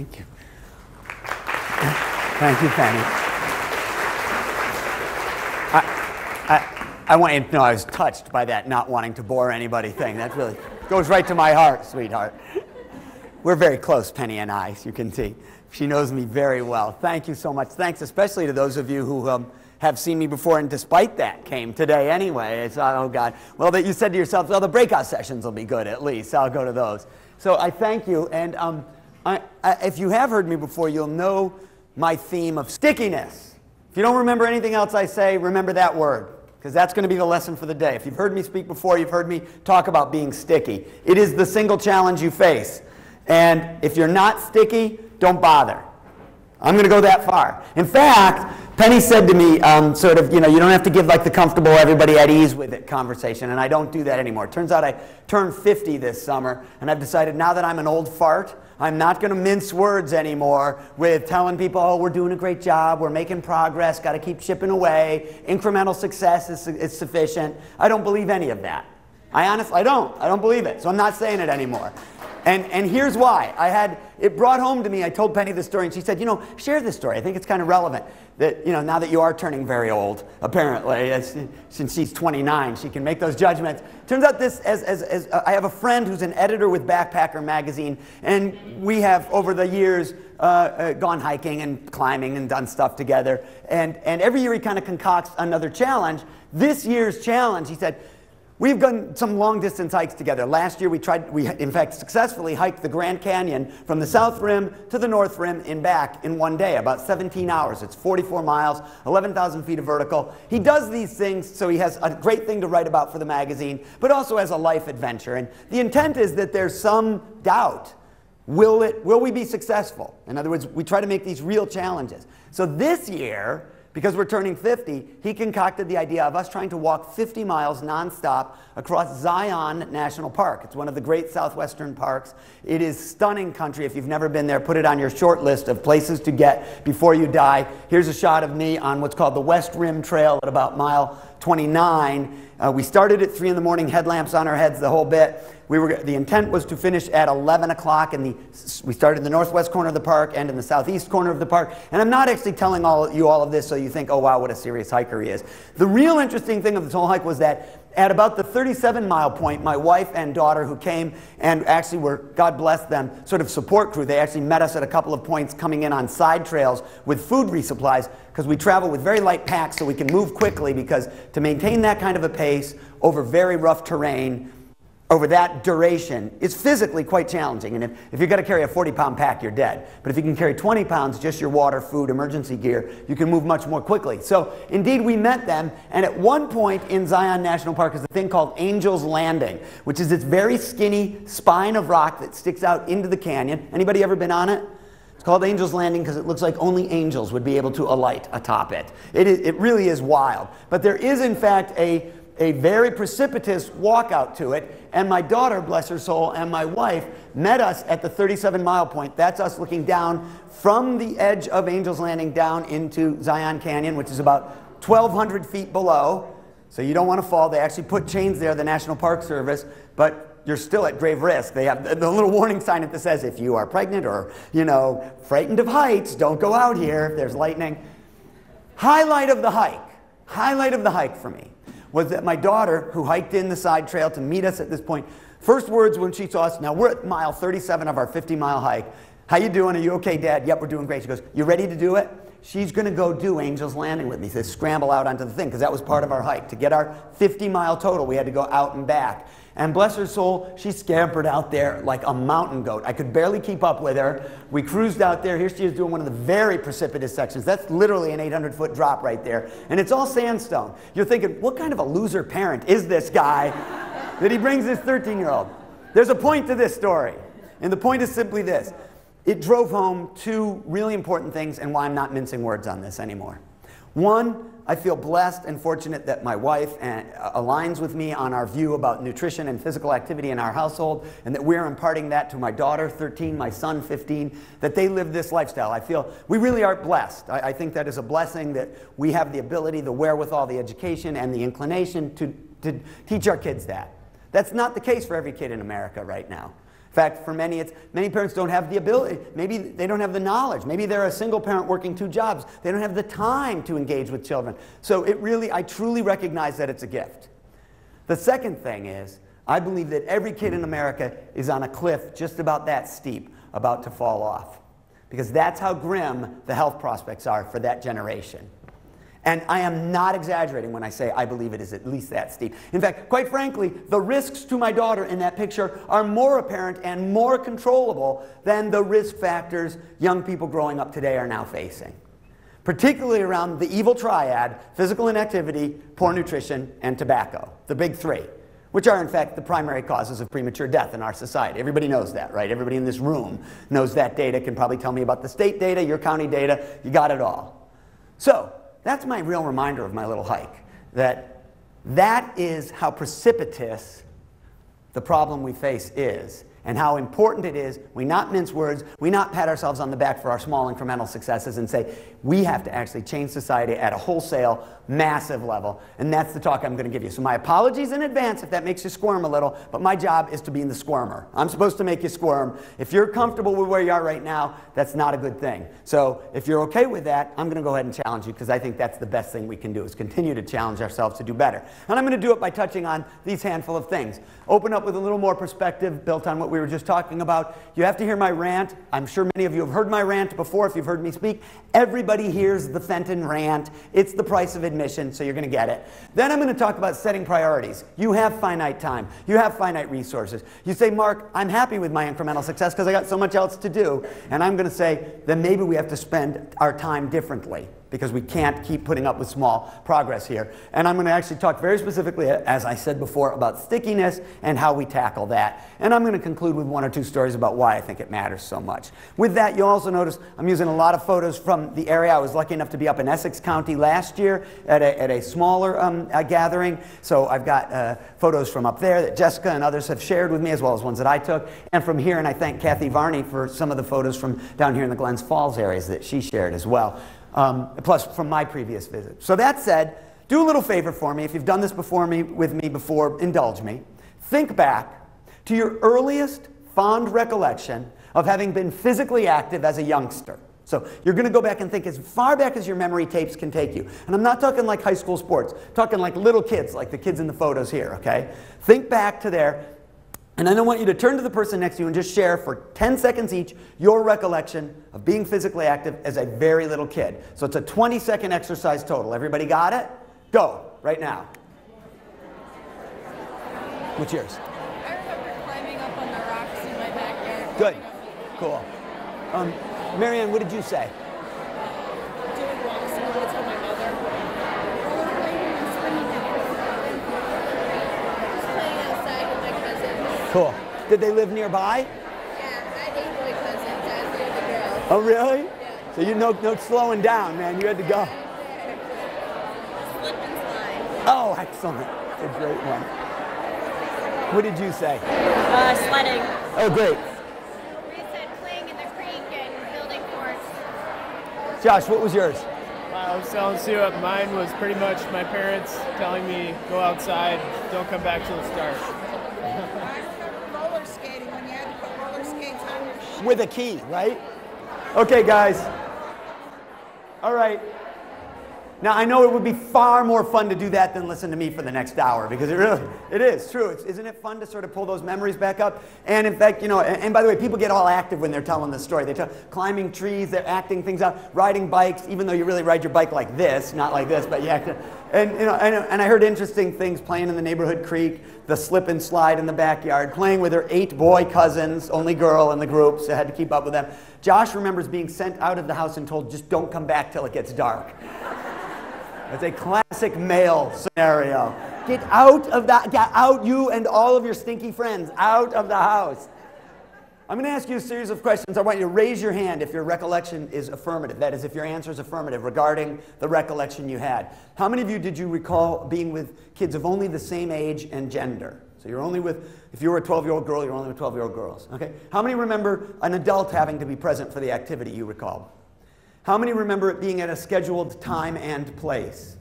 Thank you. Thank you, Penny. I, I, I want you to know I was touched by that not wanting to bore anybody thing. That really goes right to my heart, sweetheart. We're very close, Penny and I, as you can see. She knows me very well. Thank you so much. Thanks especially to those of you who um, have seen me before and despite that came today anyway. It's, oh, God. Well, that you said to yourself, well, the breakout sessions will be good at least. I'll go to those. So I thank you. And um, I, I, if you have heard me before, you'll know my theme of stickiness. If you don't remember anything else I say, remember that word because that's going to be the lesson for the day. If you've heard me speak before, you've heard me talk about being sticky. It is the single challenge you face. And if you're not sticky, don't bother. I'm going to go that far. In fact, Penny said to me, um, sort of, you know, you don't have to give like the comfortable, everybody at ease with it conversation, and I don't do that anymore. Turns out I turned 50 this summer, and I've decided now that I'm an old fart, I'm not going to mince words anymore with telling people, oh, we're doing a great job, we're making progress, got to keep chipping away, incremental success is, is sufficient. I don't believe any of that. I honestly, I don't. I don't believe it. So I'm not saying it anymore. And, and here's why. I had, it brought home to me, I told Penny the story, and she said, you know, share this story. I think it's kind of relevant that, you know, now that you are turning very old, apparently, as, since she's 29, she can make those judgments. Turns out this, as, as, as uh, I have a friend who's an editor with Backpacker magazine, and we have, over the years, uh, uh, gone hiking and climbing and done stuff together. And, and every year he kind of concocts another challenge. This year's challenge, he said, We've done some long distance hikes together. Last year we tried, we in fact successfully hiked the Grand Canyon from the south rim to the north rim and back in one day, about 17 hours. It's 44 miles, 11,000 feet of vertical. He does these things so he has a great thing to write about for the magazine, but also as a life adventure. And the intent is that there's some doubt. Will, it, will we be successful? In other words, we try to make these real challenges. So this year, because we're turning 50, he concocted the idea of us trying to walk 50 miles nonstop across Zion National Park. It's one of the great southwestern parks. It is stunning country. If you've never been there, put it on your short list of places to get before you die. Here's a shot of me on what's called the West Rim Trail at about mile 29. Uh, we started at 3 in the morning, headlamps on our heads, the whole bit. We were, the intent was to finish at 11 o'clock. and we started in the northwest corner of the park and in the southeast corner of the park. And I'm not actually telling all, you all of this so you think, oh, wow, what a serious hiker he is. The real interesting thing of this whole hike was that at about the 37 mile point, my wife and daughter, who came and actually were, God bless them, sort of support crew, they actually met us at a couple of points coming in on side trails with food resupplies because we travel with very light packs so we can move quickly because to maintain that kind of a pace over very rough terrain, over that duration is physically quite challenging. And if, if you've got to carry a 40 pound pack, you're dead. But if you can carry 20 pounds, just your water, food, emergency gear, you can move much more quickly. So indeed, we met them. And at one point in Zion National Park is a thing called Angel's Landing, which is this very skinny spine of rock that sticks out into the canyon. Anybody ever been on it? It's called Angel's Landing because it looks like only angels would be able to alight atop it. It, is, it really is wild. But there is, in fact, a a very precipitous walkout to it. And my daughter, bless her soul, and my wife met us at the 37 mile point. That's us looking down from the edge of Angel's Landing down into Zion Canyon, which is about 1,200 feet below. So you don't want to fall. They actually put chains there, the National Park Service, but you're still at grave risk. They have the little warning sign that says if you are pregnant or, you know, frightened of heights, don't go out here if there's lightning. Highlight of the hike, highlight of the hike for me was that my daughter, who hiked in the side trail to meet us at this point, first words when she saw us, now we're at mile 37 of our 50 mile hike. How you doing? Are you okay, Dad? Yep, we're doing great. She goes, you ready to do it? She's going to go do Angel's Landing with me. So scramble out onto the thing because that was part of our hike. To get our 50 mile total, we had to go out and back. And bless her soul, she scampered out there like a mountain goat. I could barely keep up with her. We cruised out there. Here she is doing one of the very precipitous sections. That's literally an 800 foot drop right there. And it's all sandstone. You're thinking, what kind of a loser parent is this guy that he brings this 13 year old? There's a point to this story. And the point is simply this it drove home two really important things and why I'm not mincing words on this anymore. One, I feel blessed and fortunate that my wife uh, aligns with me on our view about nutrition and physical activity in our household, and that we're imparting that to my daughter, 13, my son, 15, that they live this lifestyle. I feel we really are blessed. I, I think that is a blessing that we have the ability, the wherewithal, the education, and the inclination to, to teach our kids that. That's not the case for every kid in America right now. In fact, for many, it's, many parents don't have the ability. Maybe they don't have the knowledge. Maybe they're a single parent working two jobs. They don't have the time to engage with children. So it really, I truly recognize that it's a gift. The second thing is, I believe that every kid in America is on a cliff just about that steep, about to fall off. Because that's how grim the health prospects are for that generation. And I am not exaggerating when I say I believe it is at least that steep. In fact, quite frankly, the risks to my daughter in that picture are more apparent and more controllable than the risk factors young people growing up today are now facing. Particularly around the evil triad physical inactivity, poor nutrition, and tobacco, the big three, which are in fact the primary causes of premature death in our society. Everybody knows that, right? Everybody in this room knows that data, can probably tell me about the state data, your county data, you got it all. So, that's my real reminder of my little hike. That that is how precipitous the problem we face is and how important it is we not mince words, we not pat ourselves on the back for our small incremental successes and say, we have to actually change society at a wholesale, massive level. And that's the talk I'm going to give you. So, my apologies in advance if that makes you squirm a little, but my job is to be in the squirmer. I'm supposed to make you squirm. If you're comfortable with where you are right now, that's not a good thing. So, if you're okay with that, I'm going to go ahead and challenge you because I think that's the best thing we can do is continue to challenge ourselves to do better. And I'm going to do it by touching on these handful of things. Open up with a little more perspective built on what we were just talking about. You have to hear my rant. I'm sure many of you have heard my rant before if you've heard me speak. Everybody hears the Fenton rant. It's the price of admission, so you're going to get it. Then I'm going to talk about setting priorities. You have finite time. You have finite resources. You say, Mark, I'm happy with my incremental success because I got so much else to do. And I'm going to say, then maybe we have to spend our time differently because we can't keep putting up with small progress here. And I'm going to actually talk very specifically, as I said before, about stickiness and how we tackle that. And I'm going to conclude with one or two stories about why I think it matters so much. With that, you'll also notice I'm using a lot of photos from the area. I was lucky enough to be up in Essex County last year at a, at a smaller um, uh, gathering. So I've got uh, photos from up there that Jessica and others have shared with me, as well as ones that I took. And from here, and I thank Kathy Varney for some of the photos from down here in the Glens Falls areas that she shared as well um, plus from my previous visit. So that said, do a little favor for me. If you've done this before me with me before, indulge me. Think back to your earliest fond recollection of having been physically active as a youngster. So you're going to go back and think as far back as your memory tapes can take you. And I'm not talking like high school sports, I'm talking like little kids, like the kids in the photos here, okay? Think back to there and then I want you to turn to the person next to you and just share for 10 seconds each your recollection of being physically active as a very little kid. So it's a 20 second exercise total. Everybody got it? Go, right now. What's yours? I remember climbing up on the rocks in my backyard. Good. Cool. Um, Marianne, what did you say? Doing walks in the woods with my mother. Rollerblading and swimming Just playing outside with my cousins. Cool. Did they live nearby? Yeah, I had eight boy cousins. I was the other girl. Oh, really? Yeah. So you no, no slowing down, man. You had to go. Slip and slide. Oh, excellent. That's a great one. What did you say? Uh, sledding. Oh, great. We said playing in the creek and building forts. Josh, what was yours? I was telling Sue mine was pretty much my parents telling me go outside, don't come back till the start. roller skating when you had to put roller skates on your shoes. With a key, right? Okay, guys. All right. Now I know it would be far more fun to do that than listen to me for the next hour because it really, it is true. It's, isn't it fun to sort of pull those memories back up? And in fact, you know, and, and by the way, people get all active when they're telling the story. They tell climbing trees, they're acting things out, riding bikes, even though you really ride your bike like this, not like this, but you. And you know, and, I heard interesting things playing in the neighborhood creek, the slip and slide in the backyard, playing with her eight boy cousins, only girl in the group, so I had to keep up with them. Josh remembers being sent out of the house and told, just don't come back till it gets dark. It's a classic male scenario. Get out of that, get out, you and all of your stinky friends, out of the house. I'm going to ask you a series of questions. I want you to raise your hand if your recollection is affirmative. That is, if your answer is affirmative regarding the recollection you had. How many of you did you recall being with kids of only the same age and gender? So you're only with, if you were a 12 year old girl, you're only with 12 year old girls. Okay? How many remember an adult having to be present for the activity you recall? How many remember it being at a scheduled time and place?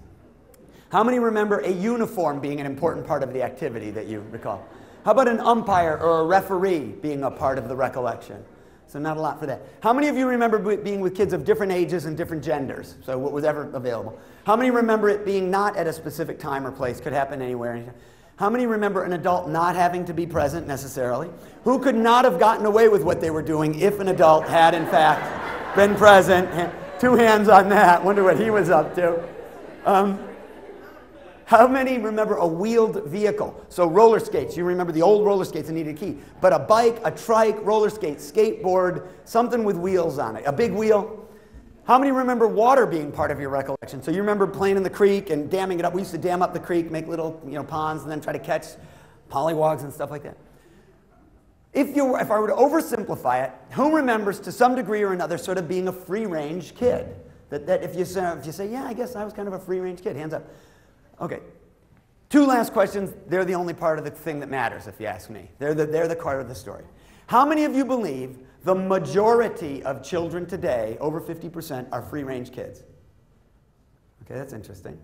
How many remember a uniform being an important part of the activity that you recall? How about an umpire or a referee being a part of the recollection? So not a lot for that. How many of you remember being with kids of different ages and different genders? So what was ever available? How many remember it being not at a specific time or place? Could happen anywhere. How many remember an adult not having to be present necessarily? Who could not have gotten away with what they were doing if an adult had in fact been present? Two hands on that. Wonder what he was up to. Um, how many remember a wheeled vehicle? So roller skates, you remember the old roller skates that needed a key. But a bike, a trike, roller skate, skateboard, something with wheels on it. A big wheel. How many remember water being part of your recollection? So you remember playing in the creek and damming it up. We used to dam up the creek, make little you know, ponds, and then try to catch pollywogs and stuff like that. If, you were, if I were to oversimplify it, who remembers to some degree or another sort of being a free range kid? That, that if, you if you say, yeah, I guess I was kind of a free range kid, hands up. Okay. Two last questions. They're the only part of the thing that matters, if you ask me. They're the, they're the part of the story. How many of you believe the majority of children today, over 50%, are free range kids? Okay, that's interesting.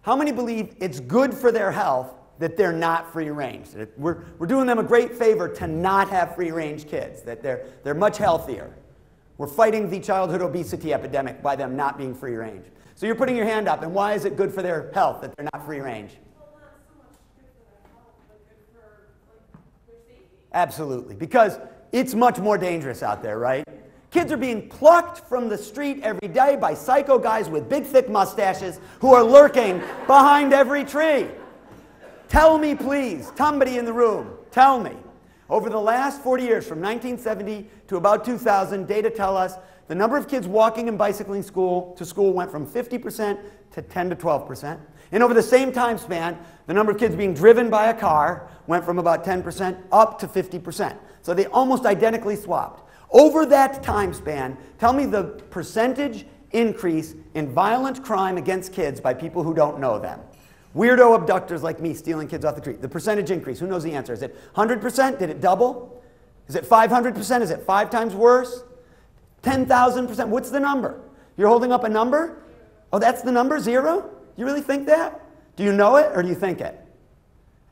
How many believe it's good for their health that they're not free range? We're, we're doing them a great favor to not have free range kids, that they're, they're much healthier. We're fighting the childhood obesity epidemic by them not being free range. So you're putting your hand up, and why is it good for their health that they're not free range? Absolutely, because it's much more dangerous out there, right? Kids are being plucked from the street every day by psycho guys with big, thick mustaches who are lurking behind every tree. Tell me, please, somebody in the room, tell me. Over the last 40 years, from 1970 to about 2000, data tell us the number of kids walking and bicycling school to school went from 50% to 10 to 12%. And over the same time span, the number of kids being driven by a car went from about 10% up to 50%. So they almost identically swapped. Over that time span, tell me the percentage increase in violent crime against kids by people who don't know them. Weirdo abductors like me stealing kids off the street. The percentage increase, who knows the answer? Is it 100%? Did it double? Is it 500%? Is it five times worse? 10,000%. What's the number? You're holding up a number? Oh, that's the number? Zero? You really think that? Do you know it or do you think it?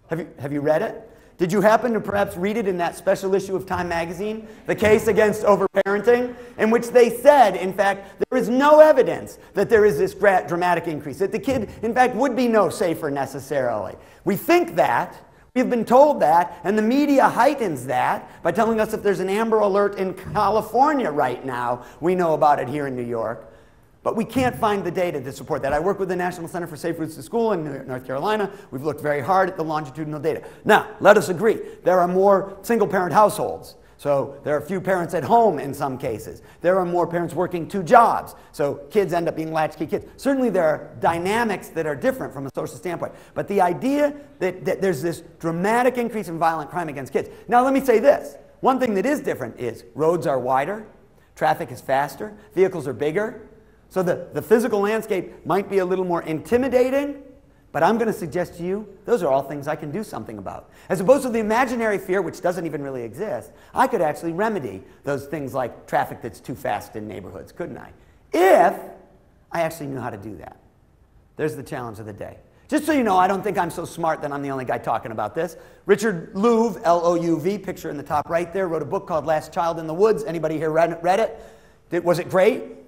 Have you, have you read it? Did you happen to perhaps read it in that special issue of Time magazine, The Case Against Overparenting, in which they said, in fact, there is no evidence that there is this dramatic increase, that the kid, in fact, would be no safer necessarily. We think that, We've been told that, and the media heightens that by telling us if there's an Amber Alert in California right now, we know about it here in New York. But we can't find the data to support that. I work with the National Center for Safe Routes to School in North Carolina. We've looked very hard at the longitudinal data. Now, let us agree, there are more single parent households. So there are few parents at home in some cases. There are more parents working two jobs. So kids end up being latchkey kids. Certainly there are dynamics that are different from a social standpoint. But the idea that, that there's this dramatic increase in violent crime against kids. Now let me say this. One thing that is different is roads are wider, traffic is faster, vehicles are bigger. So the, the physical landscape might be a little more intimidating, but I'm going to suggest to you, those are all things I can do something about. As opposed to the imaginary fear, which doesn't even really exist, I could actually remedy those things like traffic that's too fast in neighborhoods, couldn't I? If I actually knew how to do that. There's the challenge of the day. Just so you know, I don't think I'm so smart that I'm the only guy talking about this. Richard Louv, L-O-U-V, picture in the top right there, wrote a book called Last Child in the Woods. Anybody here read, read it? Did, was it great?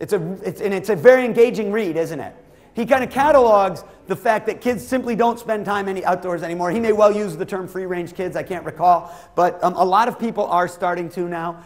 It's a, it's, and it's a very engaging read, isn't it? He kind of catalogs the fact that kids simply don't spend time any outdoors anymore. He may well use the term free range kids, I can't recall, but um, a lot of people are starting to now.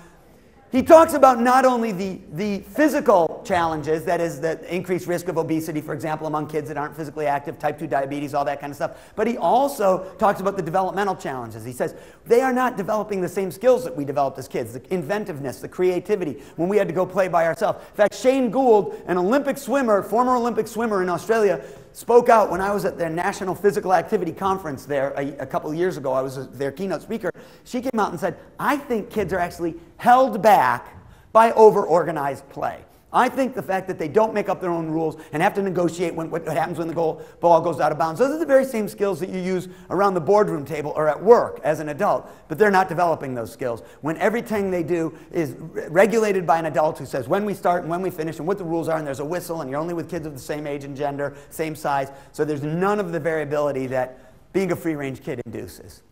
He talks about not only the, the physical challenges, that is the increased risk of obesity, for example, among kids that aren't physically active, type 2 diabetes, all that kind of stuff, but he also talks about the developmental challenges. He says they are not developing the same skills that we developed as kids, the inventiveness, the creativity, when we had to go play by ourselves. In fact, Shane Gould, an Olympic swimmer, former Olympic swimmer in Australia, spoke out when I was at their National Physical Activity Conference there a, a couple years ago. I was their keynote speaker. She came out and said, I think kids are actually held back by over organized play. I think the fact that they don't make up their own rules and have to negotiate when, what happens when the goal, ball goes out of bounds, those are the very same skills that you use around the boardroom table or at work as an adult, but they're not developing those skills. When everything they do is regulated by an adult who says when we start and when we finish and what the rules are, and there's a whistle, and you're only with kids of the same age and gender, same size, so there's none of the variability that being a free range kid induces.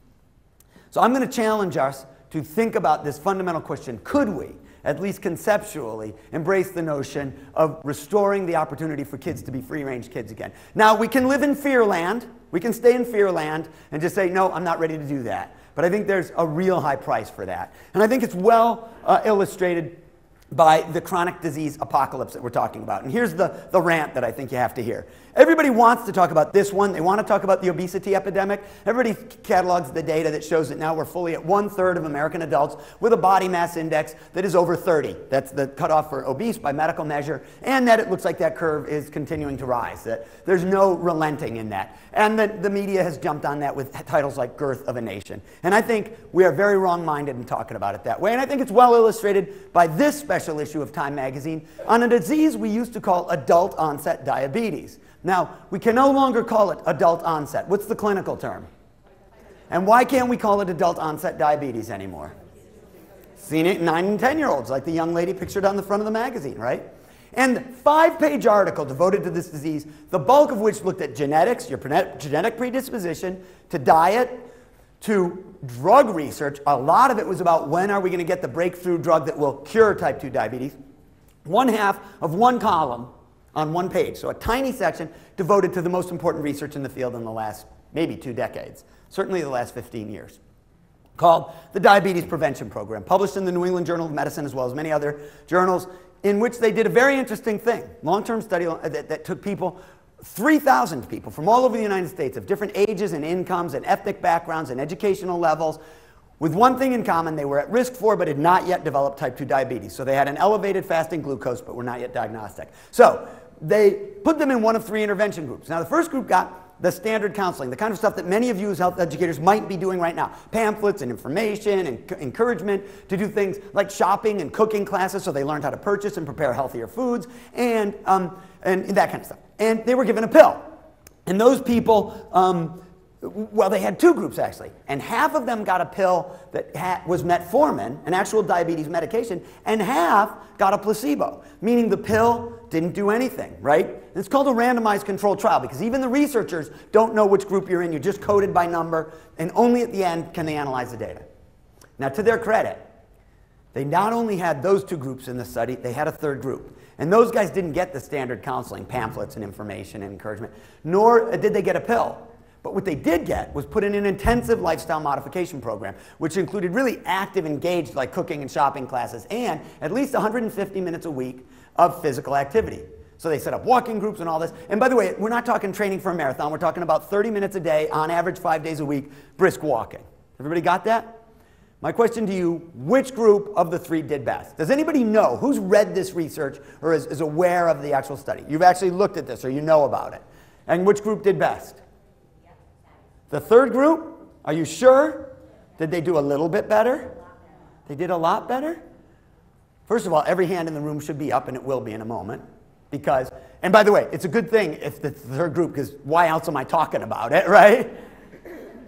So I'm going to challenge us to think about this fundamental question could we, at least conceptually, embrace the notion of restoring the opportunity for kids to be free range kids again? Now, we can live in fear land. We can stay in fear land and just say, no, I'm not ready to do that. But I think there's a real high price for that. And I think it's well uh, illustrated by the chronic disease apocalypse that we're talking about. And here's the, the rant that I think you have to hear. Everybody wants to talk about this one. They want to talk about the obesity epidemic. Everybody catalogs the data that shows that now we're fully at one third of American adults with a body mass index that is over 30. That's the cutoff for obese by medical measure, and that it looks like that curve is continuing to rise. That there's no relenting in that. And the, the media has jumped on that with titles like Girth of a Nation. And I think we are very wrong minded in talking about it that way. And I think it's well illustrated by this special issue of Time magazine on a disease we used to call adult onset diabetes. Now, we can no longer call it adult onset. What's the clinical term? And why can't we call it adult onset diabetes anymore? Seen it in 9 and 10 year olds, like the young lady pictured on the front of the magazine, right? And five page article devoted to this disease, the bulk of which looked at genetics, your genetic predisposition, to diet, to drug research. A lot of it was about when are we going to get the breakthrough drug that will cure type 2 diabetes. One half of one column on one page. So a tiny section devoted to the most important research in the field in the last maybe two decades, certainly the last 15 years, called the Diabetes Prevention Program, published in the New England Journal of Medicine as well as many other journals, in which they did a very interesting thing. Long-term study that, that took people 3,000 people from all over the United States of different ages and incomes and ethnic backgrounds and educational levels with one thing in common, they were at risk for but had not yet developed type 2 diabetes. So they had an elevated fasting glucose but were not yet diagnostic. So they put them in one of three intervention groups. Now, the first group got the standard counseling, the kind of stuff that many of you as health educators might be doing right now pamphlets and information and encouragement to do things like shopping and cooking classes so they learned how to purchase and prepare healthier foods and, um, and that kind of stuff. And they were given a pill. And those people, um, well, they had two groups actually, and half of them got a pill that was metformin, an actual diabetes medication, and half got a placebo, meaning the pill didn't do anything, right? It's called a randomized controlled trial because even the researchers don't know which group you're in. You're just coded by number, and only at the end can they analyze the data. Now, to their credit, they not only had those two groups in the study, they had a third group. And those guys didn't get the standard counseling, pamphlets and information and encouragement, nor did they get a pill. But what they did get was put in an intensive lifestyle modification program, which included really active, engaged, like cooking and shopping classes, and at least 150 minutes a week of physical activity. So they set up walking groups and all this. And by the way, we're not talking training for a marathon. We're talking about 30 minutes a day, on average, five days a week, brisk walking. Everybody got that? My question to you which group of the three did best? Does anybody know who's read this research or is, is aware of the actual study? You've actually looked at this or you know about it. And which group did best? The third group, are you sure? Did they do a little bit better? They did a lot better? First of all, every hand in the room should be up, and it will be in a moment. Because, and by the way, it's a good thing if the third group, because why else am I talking about it, right?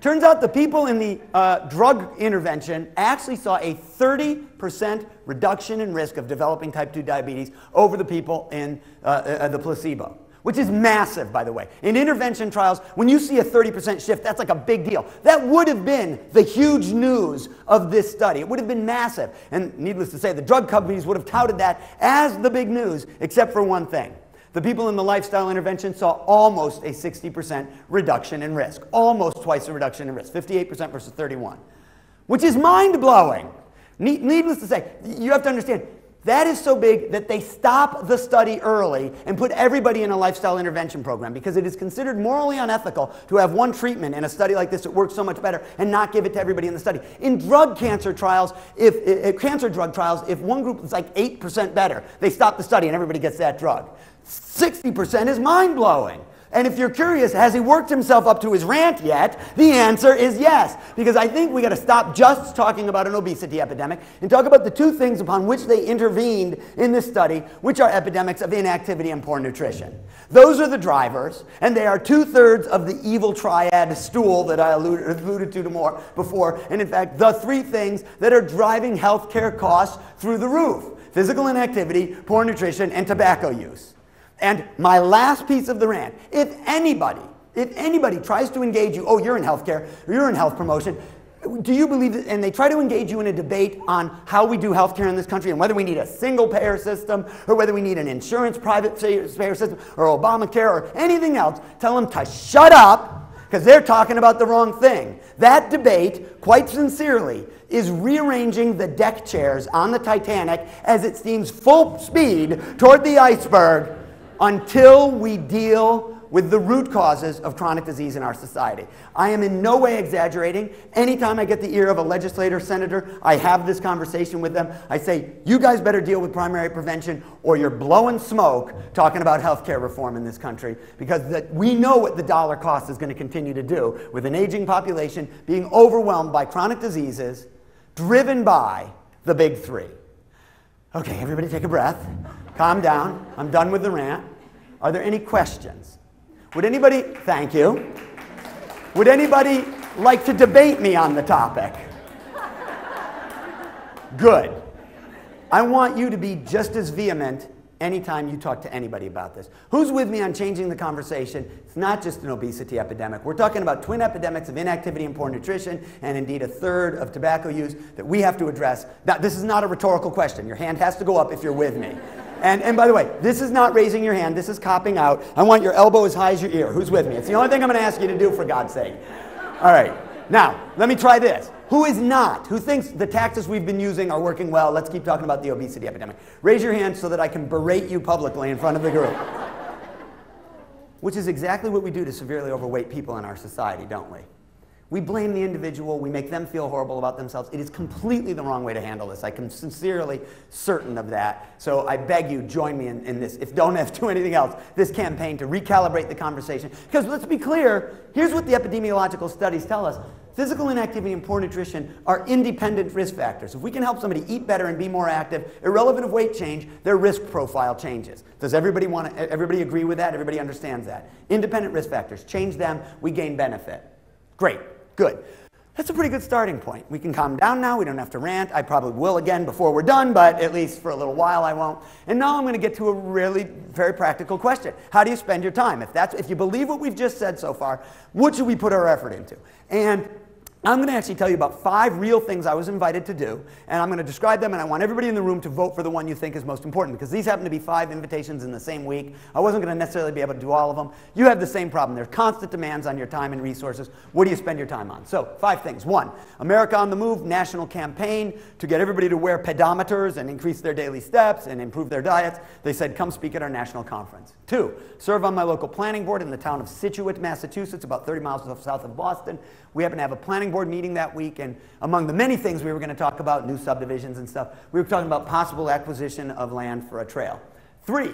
Turns out the people in the uh, drug intervention actually saw a 30% reduction in risk of developing type 2 diabetes over the people in uh, uh, the placebo which is massive, by the way. In intervention trials, when you see a 30% shift, that's like a big deal. That would have been the huge news of this study. It would have been massive. And needless to say, the drug companies would have touted that as the big news, except for one thing. The people in the lifestyle intervention saw almost a 60% reduction in risk, almost twice the reduction in risk, 58% versus 31, which is mind blowing. Needless to say, you have to understand, that is so big that they stop the study early and put everybody in a lifestyle intervention program because it is considered morally unethical to have one treatment in a study like this that works so much better and not give it to everybody in the study. In drug cancer trials, if, if cancer drug trials, if one group is like 8% better, they stop the study and everybody gets that drug. 60% is mind blowing. And if you're curious, has he worked himself up to his rant yet? The answer is yes. Because I think we got to stop just talking about an obesity epidemic and talk about the two things upon which they intervened in this study, which are epidemics of inactivity and poor nutrition. Those are the drivers, and they are two thirds of the evil triad stool that I alluded, alluded to more before. And in fact, the three things that are driving healthcare costs through the roof physical inactivity, poor nutrition, and tobacco use. And my last piece of the rant if anybody, if anybody tries to engage you, oh, you're in healthcare, you're in health promotion, Do you believe that? And they try to engage you in a debate on how we do healthcare in this country and whether we need a single payer system or whether we need an insurance private payer system or Obamacare or anything else. Tell them to shut up because they're talking about the wrong thing. That debate, quite sincerely, is rearranging the deck chairs on the Titanic as it steams full speed toward the iceberg until we deal with the root causes of chronic disease in our society. I am in no way exaggerating. Anytime I get the ear of a legislator, senator, I have this conversation with them. I say, you guys better deal with primary prevention or you're blowing smoke talking about healthcare reform in this country because the, we know what the dollar cost is going to continue to do with an aging population being overwhelmed by chronic diseases driven by the big three. Okay, everybody take a breath. Calm down. I'm done with the rant. Are there any questions? Would anybody, thank you. Would anybody like to debate me on the topic? Good. I want you to be just as vehement anytime you talk to anybody about this. Who's with me on changing the conversation? It's not just an obesity epidemic. We're talking about twin epidemics of inactivity and poor nutrition, and indeed a third of tobacco use that we have to address. Now, this is not a rhetorical question. Your hand has to go up if you're with me. And, and by the way, this is not raising your hand, this is copping out. I want your elbow as high as your ear. Who's with me? It's the only thing I'm going to ask you to do, for God's sake. All right. Now, let me try this. Who is not? Who thinks the taxes we've been using are working well? Let's keep talking about the obesity epidemic. Raise your hand so that I can berate you publicly in front of the group. Which is exactly what we do to severely overweight people in our society, don't we? We blame the individual, we make them feel horrible about themselves. It is completely the wrong way to handle this. I am sincerely certain of that. So I beg you, join me in, in this. If don't have to do anything else, this campaign to recalibrate the conversation. Because let's be clear, here's what the epidemiological studies tell us. Physical inactivity and poor nutrition are independent risk factors. If we can help somebody eat better and be more active, irrelevant of weight change, their risk profile changes. Does everybody want to, everybody agree with that? Everybody understands that. Independent risk factors, change them, we gain benefit. Great. Good. That's a pretty good starting point. We can calm down now. We don't have to rant. I probably will again before we're done, but at least for a little while I won't. And now I'm going to get to a really very practical question. How do you spend your time? If that's if you believe what we've just said so far, what should we put our effort into? And I'm going to actually tell you about five real things I was invited to do, and I'm going to describe them, and I want everybody in the room to vote for the one you think is most important, because these happen to be five invitations in the same week. I wasn't going to necessarily be able to do all of them. You have the same problem. There's constant demands on your time and resources. What do you spend your time on? So, five things. One, America on the Move national campaign to get everybody to wear pedometers and increase their daily steps and improve their diets. They said, come speak at our national conference. Two, serve on my local planning board in the town of Scituate, Massachusetts, about 30 miles south of Boston. We happen to have a planning board meeting that week, and among the many things we were going to talk about, new subdivisions and stuff, we were talking about possible acquisition of land for a trail. Three,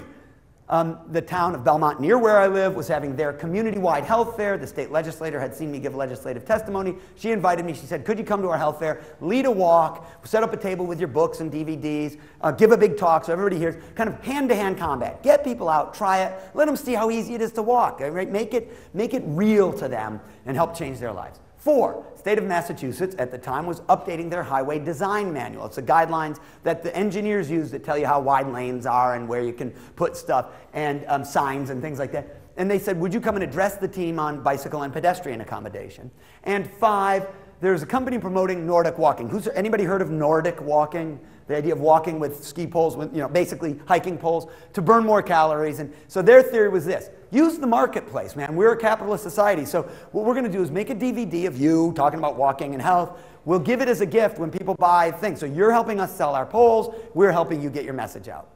um, the town of Belmont, near where I live, was having their community-wide health fair. The state legislator had seen me give legislative testimony. She invited me. She said, could you come to our health fair, lead a walk, set up a table with your books and DVDs, uh, give a big talk so everybody hears, kind of hand-to-hand combat. Get people out, try it, let them see how easy it is to walk. Right? Make, it, make it real to them and help change their lives. Four, state of Massachusetts at the time was updating their highway design manual. It's the guidelines that the engineers use that tell you how wide lanes are and where you can put stuff and um, signs and things like that. And they said, would you come and address the team on bicycle and pedestrian accommodation? And five, there's a company promoting Nordic walking. Who's, anybody heard of Nordic walking? The idea of walking with ski poles, with, you know, basically hiking poles to burn more calories. And so their theory was this use the marketplace, man. We're a capitalist society. So what we're going to do is make a DVD of you talking about walking and health. We'll give it as a gift when people buy things. So you're helping us sell our poles. We're helping you get your message out.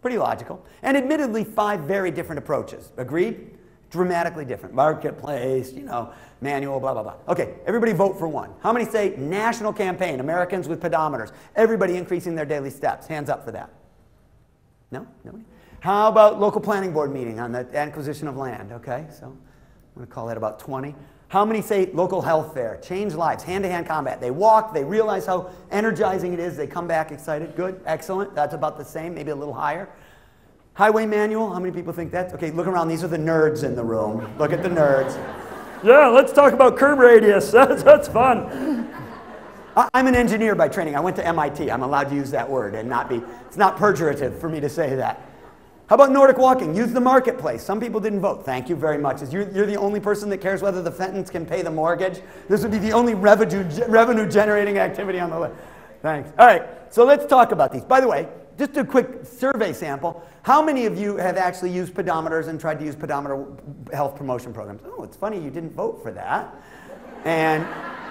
Pretty logical. And admittedly, five very different approaches. Agreed? Dramatically different. Marketplace, you know, manual, blah, blah, blah. Okay, everybody vote for one. How many say national campaign, Americans with pedometers? Everybody increasing their daily steps. Hands up for that. No? Nobody? How about local planning board meeting on the acquisition of land? Okay, so I'm going to call that about 20. How many say local health fair? Change lives, hand-to-hand combat. They walk, they realize how energizing it is, they come back excited. Good, excellent. That's about the same, maybe a little higher. Highway manual, how many people think that's? Okay, look around. These are the nerds in the room. Look at the nerds. Yeah, let's talk about curb radius. That's, that's fun. I'm an engineer by training. I went to MIT. I'm allowed to use that word and not be, it's not perjurative for me to say that. How about Nordic walking? Use the marketplace. Some people didn't vote. Thank you very much. You're, you're the only person that cares whether the Fentons can pay the mortgage. This would be the only revenue, revenue generating activity on the list. Thanks. All right, so let's talk about these. By the way, just a quick survey sample. How many of you have actually used pedometers and tried to use pedometer health promotion programs? Oh, it's funny you didn't vote for that. And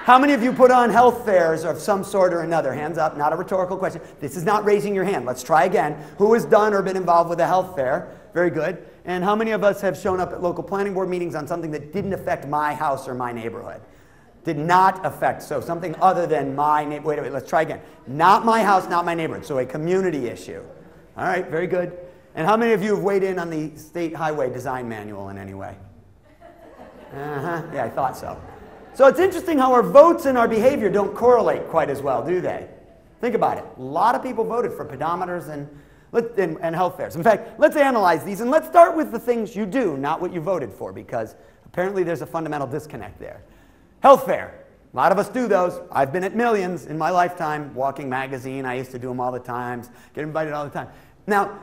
how many of you put on health fairs of some sort or another? Hands up, not a rhetorical question. This is not raising your hand. Let's try again. Who has done or been involved with a health fair? Very good. And how many of us have shown up at local planning board meetings on something that didn't affect my house or my neighborhood? Did not affect, so something other than my neighborhood. Wait, wait, let's try again. Not my house, not my neighborhood, so a community issue. All right, very good. And how many of you have weighed in on the state highway design manual in any way? Uh huh, yeah, I thought so. So it's interesting how our votes and our behavior don't correlate quite as well, do they? Think about it. A lot of people voted for pedometers and, and, and health fairs. In fact, let's analyze these and let's start with the things you do, not what you voted for, because apparently there's a fundamental disconnect there. Health fair. A lot of us do those. I've been at millions in my lifetime. Walking Magazine, I used to do them all the times. get invited all the time. Now,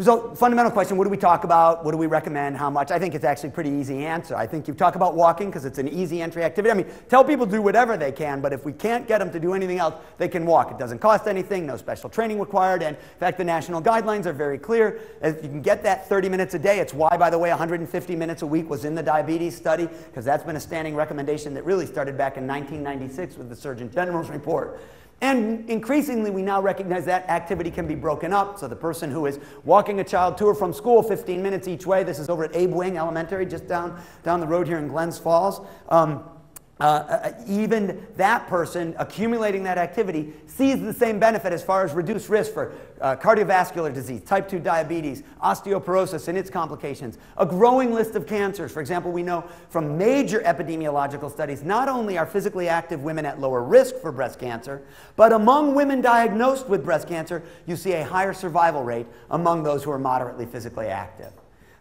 so, fundamental question what do we talk about? What do we recommend? How much? I think it's actually a pretty easy answer. I think you talk about walking because it's an easy entry activity. I mean, tell people to do whatever they can, but if we can't get them to do anything else, they can walk. It doesn't cost anything, no special training required. And in fact, the national guidelines are very clear. If you can get that 30 minutes a day, it's why, by the way, 150 minutes a week was in the diabetes study, because that's been a standing recommendation that really started back in 1996 with the Surgeon General's report. And increasingly, we now recognize that activity can be broken up. So the person who is walking a child to or from school 15 minutes each way, this is over at Abe Wing Elementary, just down, down the road here in Glens Falls. Um, uh, uh, even that person accumulating that activity sees the same benefit as far as reduced risk for uh, cardiovascular disease, type 2 diabetes, osteoporosis and its complications, a growing list of cancers. For example, we know from major epidemiological studies not only are physically active women at lower risk for breast cancer, but among women diagnosed with breast cancer, you see a higher survival rate among those who are moderately physically active.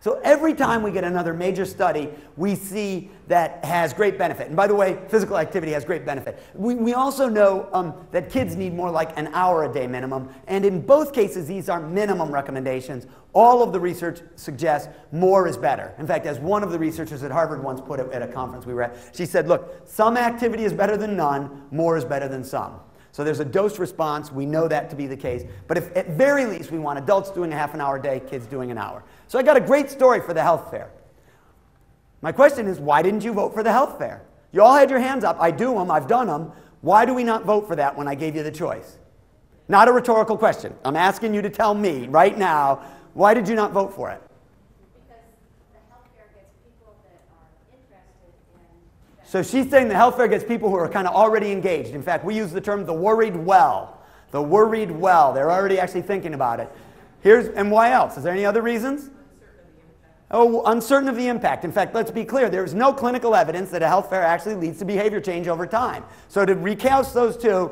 So every time we get another major study, we see that has great benefit. And by the way, physical activity has great benefit. We, we also know um, that kids need more like an hour a day minimum. And in both cases, these are minimum recommendations. All of the research suggests more is better. In fact, as one of the researchers at Harvard once put it at a conference we were at, she said, look, some activity is better than none, more is better than some. So there's a dose response. We know that to be the case. But if at very least we want adults doing a half an hour a day, kids doing an hour. So I got a great story for the health fair. My question is, why didn't you vote for the health fair? You all had your hands up. I do them. I've done them. Why do we not vote for that when I gave you the choice? Not a rhetorical question. I'm asking you to tell me right now, why did you not vote for it? So she's saying the health fair gets people who are kind of already engaged. In fact, we use the term the worried well. The worried well. They're already actually thinking about it. Here's, and why else? Is there any other reasons? Oh, uncertain of the impact. In fact, let's be clear, there's no clinical evidence that a health fair actually leads to behavior change over time. So to recount those two,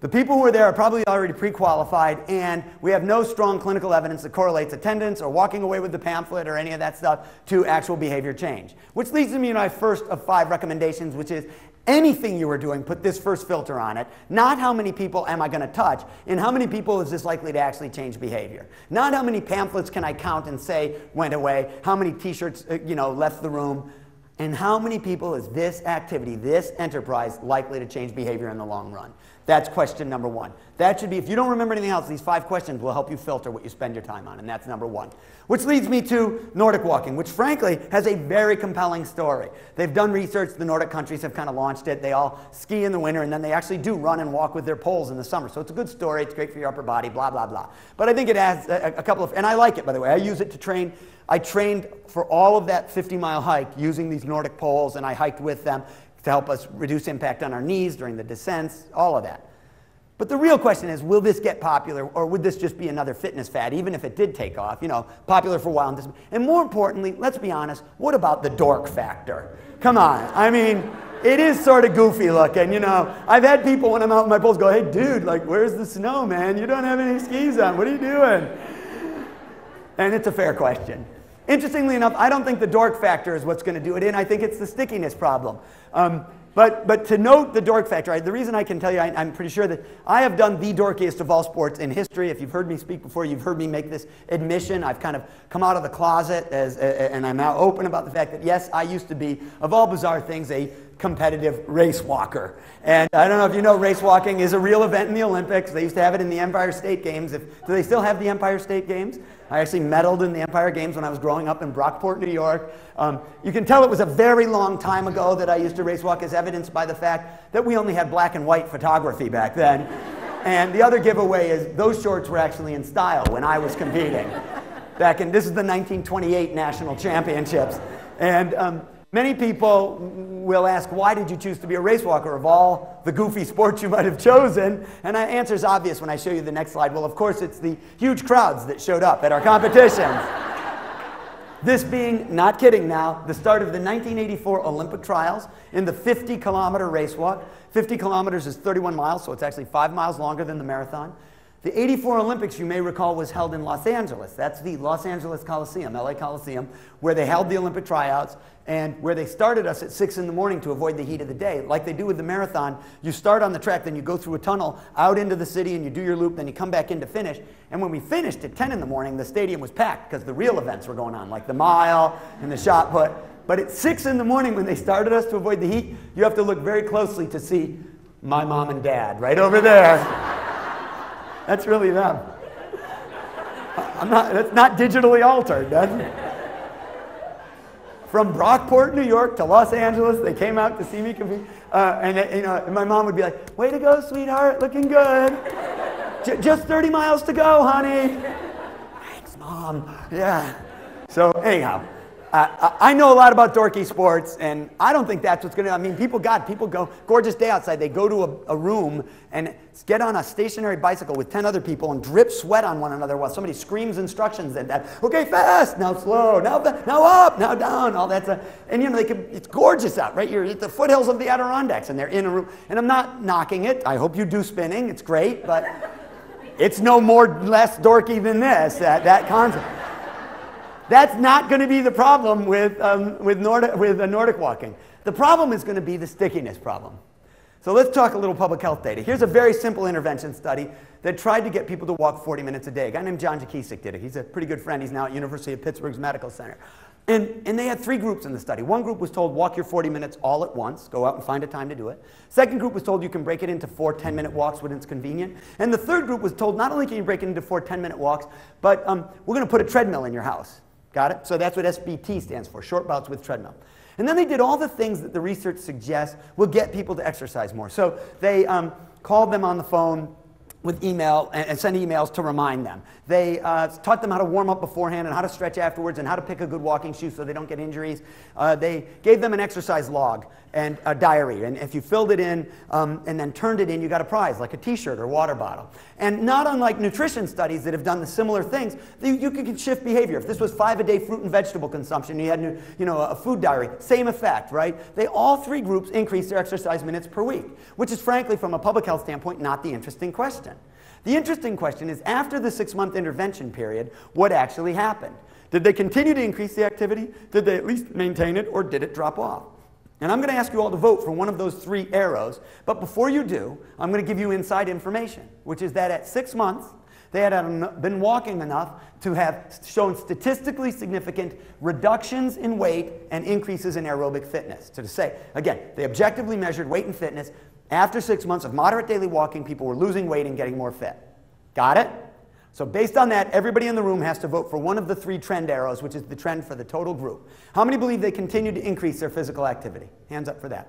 the people who are there are probably already pre-qualified, and we have no strong clinical evidence that correlates attendance or walking away with the pamphlet or any of that stuff to actual behavior change. Which leads me to my first of five recommendations, which is anything you are doing, put this first filter on it. Not how many people am I going to touch, and how many people is this likely to actually change behavior. Not how many pamphlets can I count and say went away, how many t-shirts uh, you know, left the room, and how many people is this activity, this enterprise likely to change behavior in the long run. That's question number one. That should be, if you don't remember anything else, these five questions will help you filter what you spend your time on, and that's number one. Which leads me to Nordic walking, which frankly has a very compelling story. They've done research, the Nordic countries have kind of launched it. They all ski in the winter, and then they actually do run and walk with their poles in the summer. So it's a good story, it's great for your upper body, blah, blah, blah. But I think it has a, a couple of, and I like it, by the way. I use it to train. I trained for all of that 50 mile hike using these Nordic poles, and I hiked with them to help us reduce impact on our knees during the descents, all of that. But the real question is, will this get popular, or would this just be another fitness fad, even if it did take off? You know, popular for a while. And, and more importantly, let's be honest, what about the dork factor? Come on. I mean, it is sort of goofy looking, you know. I've had people when I'm out in my poles go, hey, dude, like, where's the snow, man? You don't have any skis on. What are you doing? And it's a fair question. Interestingly enough, I don't think the dork factor is what's going to do it in. I think it's the stickiness problem. Um, But, but to note the dork factor, I, the reason I can tell you, I, am pretty sure that I have done the dorkiest of all sports in history. If you've heard me speak before, you've heard me make this admission. I've kind of come out of the closet as, and I'm now open about the fact that, yes, I used to be, of all bizarre things, a competitive race walker. And I don't know if you know, race walking is a real event in the Olympics. They used to have it in the Empire State Games. If, do they still have the Empire State Games? I actually medaled in the Empire Games when I was growing up in Brockport, New York. Um, you can tell it was a very long time ago that I used to race walk, as evidenced by the fact that we only had black and white photography back then. And the other giveaway is those shorts were actually in style when I was competing. Back in, this is the 1928 National Championships. And um, Many people will ask, why did you choose to be a race walker of all the goofy sports you might have chosen? And the answer is obvious when I show you the next slide. Well, of course, it's the huge crowds that showed up at our competitions. this being, not kidding now, the start of the 1984 Olympic trials in the 50 kilometer race walk. 50 kilometers is 31 miles, so it's actually five miles longer than the marathon. The 84 Olympics, you may recall, was held in Los Angeles. That's the Los Angeles Coliseum, LA Coliseum, where they held the Olympic tryouts and where they started us at 6 in the morning to avoid the heat of the day. Like they do with the marathon, you start on the track, then you go through a tunnel out into the city and you do your loop, then you come back in to finish. And when we finished at 10 in the morning, the stadium was packed because the real events were going on, like the mile and the shot put. But at 6 in the morning, when they started us to avoid the heat, you have to look very closely to see my mom and dad right over there. That's really them. I'm not, that's not digitally altered. That's, from Brockport, New York to Los Angeles, they came out to see me compete. Uh, and, you know, and my mom would be like, way to go, sweetheart, looking good. J- just 30 miles to go, honey. Thanks, mom. Yeah. So anyhow, uh, I know a lot about dorky sports, and I don't think that's what's going to. I mean, people, God, people go, gorgeous day outside, they go to a, a, room and get on a stationary bicycle with 10 other people and drip sweat on one another while somebody screams instructions and that, okay, fast, now slow, now, now up, now down, all that stuff. And, you know, they can, it's gorgeous out, right? You're at the foothills of the Adirondacks, and they're in a room. And I'm not knocking it. I hope you do spinning. It's great, but it's no more less dorky than this, that, that concept. That's not going to be the problem with, um, with, Nordic, with uh, Nordic walking. The problem is going to be the stickiness problem. So let's talk a little public health data. Here's a very simple intervention study that tried to get people to walk 40 minutes a day. A guy named John Jakicic did it. He's a pretty good friend. He's now at University of Pittsburgh's Medical Center. And, and they had three groups in the study. One group was told, walk your 40 minutes all at once. Go out and find a time to do it. Second group was told you can break it into four 10-minute walks when it's convenient. And the third group was told not only can you break it into four 10-minute walks, but um, we're going to put a treadmill in your house. Got it? So that's what SBT stands for, short bouts with treadmill. And then they did all the things that the research suggests will get people to exercise more. So they um, called them on the phone with email and, and send emails to remind them. They uh, taught them how to warm up beforehand and how to stretch afterwards and how to pick a good walking shoe so they don't get injuries. Uh, they gave them an exercise log and a diary. And if you filled it in um, and then turned it in, you got a prize, like a t-shirt or water bottle. And not unlike nutrition studies that have done the similar things, you, you could shift behavior. If this was five a day fruit and vegetable consumption, you had you know, a food diary, same effect, right? They all three groups increased their exercise minutes per week, which is frankly, from a public health standpoint, not the interesting question. The interesting question is after the six month intervention period, what actually happened? Did they continue to increase the activity? Did they at least maintain it, or did it drop off? And I'm going to ask you all to vote for one of those three arrows. But before you do, I'm going to give you inside information, which is that at six months, they had been walking enough to have shown statistically significant reductions in weight and increases in aerobic fitness. So to say, again, they objectively measured weight and fitness. After six months of moderate daily walking, people were losing weight and getting more fit. Got it? So based on that, everybody in the room has to vote for one of the three trend arrows, which is the trend for the total group. How many believe they continue to increase their physical activity? Hands up for that.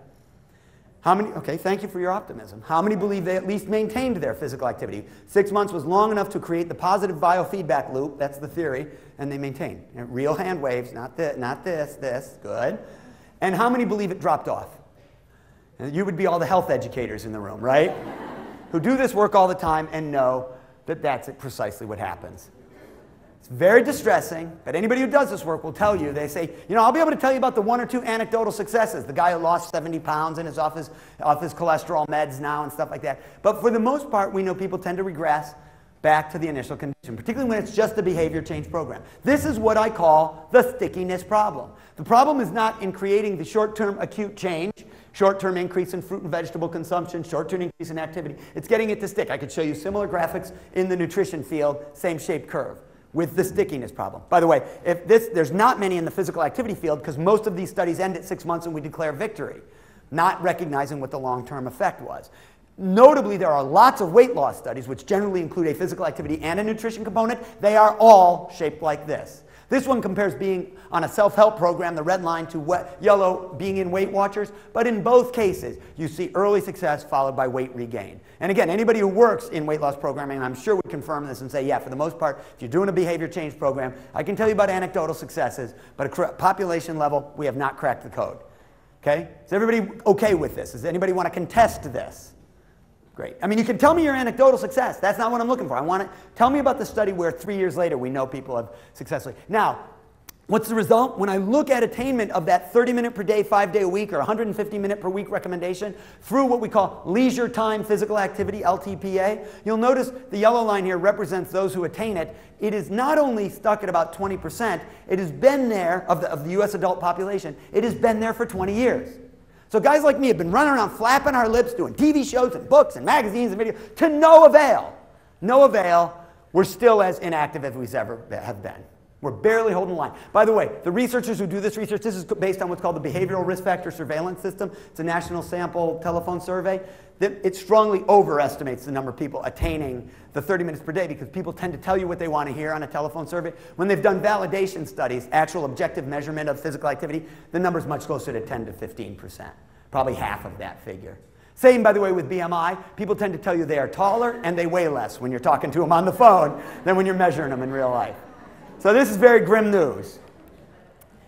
How many, okay, thank you for your optimism. How many believe they at least maintained their physical activity? Six months was long enough to create the positive biofeedback loop, that's the theory, and they maintained. real hand waves, not this, not this, this, good. And how many believe it dropped off? You would be all the health educators in the room, right? Who do this work all the time and know that that's precisely what happens. It's very distressing, but anybody who does this work will tell you, they say, you know, I'll be able to tell you about the one or two anecdotal successes. The guy who lost 70 pounds and is off his, off his cholesterol meds now and stuff like that. But for the most part, we know people tend to regress back to the initial condition, particularly when it's just a behavior change program. This is what I call the stickiness problem. The problem is not in creating the short-term acute change, Short-term increase in fruit and vegetable consumption, short-term increase in activity. It's getting it to stick. I could show you similar graphics in the nutrition field, same shape curve with the stickiness problem. By the way, if this, there's not many in the physical activity field because most of these studies end at six months and we declare victory, not recognizing what the long-term effect was. Notably, there are lots of weight loss studies which generally include a physical activity and a nutrition component. They are all shaped like this. This one compares being on a self-help program, the red line, to what, yellow being in Weight Watchers. But in both cases, you see early success followed by weight regain. And again, anybody who works in weight loss programming, I'm sure would confirm this and say, yeah, for the most part, if you're doing a behavior change program, I can tell you about anecdotal successes, but at population level, we have not cracked the code. Okay? Is everybody okay with this? Does anybody want to contest this? Great. I mean, you can tell me your anecdotal success. That's not what I'm looking for. I want to tell me about the study where three years later we know people have successfully. Now, what's the result? When I look at attainment of that 30 minute per day, five day a week, or 150 minute per week recommendation through what we call leisure time physical activity, LTPA, you'll notice the yellow line here represents those who attain it. It is not only stuck at about 20%, it has been there, of the, of the US adult population, it has been there for 20 years. So guys like me have been running around flapping our lips, doing TV shows and books and magazines and videos to no avail. No avail. We're still as inactive as we ever have been. We're barely holding the line. By the way, the researchers who do this research, this is based on what's called the Behavioral Risk Factor Surveillance System. It's a national sample telephone survey. It strongly overestimates the number of people attaining the 30 minutes per day because people tend to tell you what they want to hear on a telephone survey. When they've done validation studies, actual objective measurement of physical activity, the number is much closer to 10 to 15%, probably half of that figure. Same, by the way, with BMI. People tend to tell you they are taller and they weigh less when you're talking to them on the phone than when you're measuring them in real life. So this is very grim news.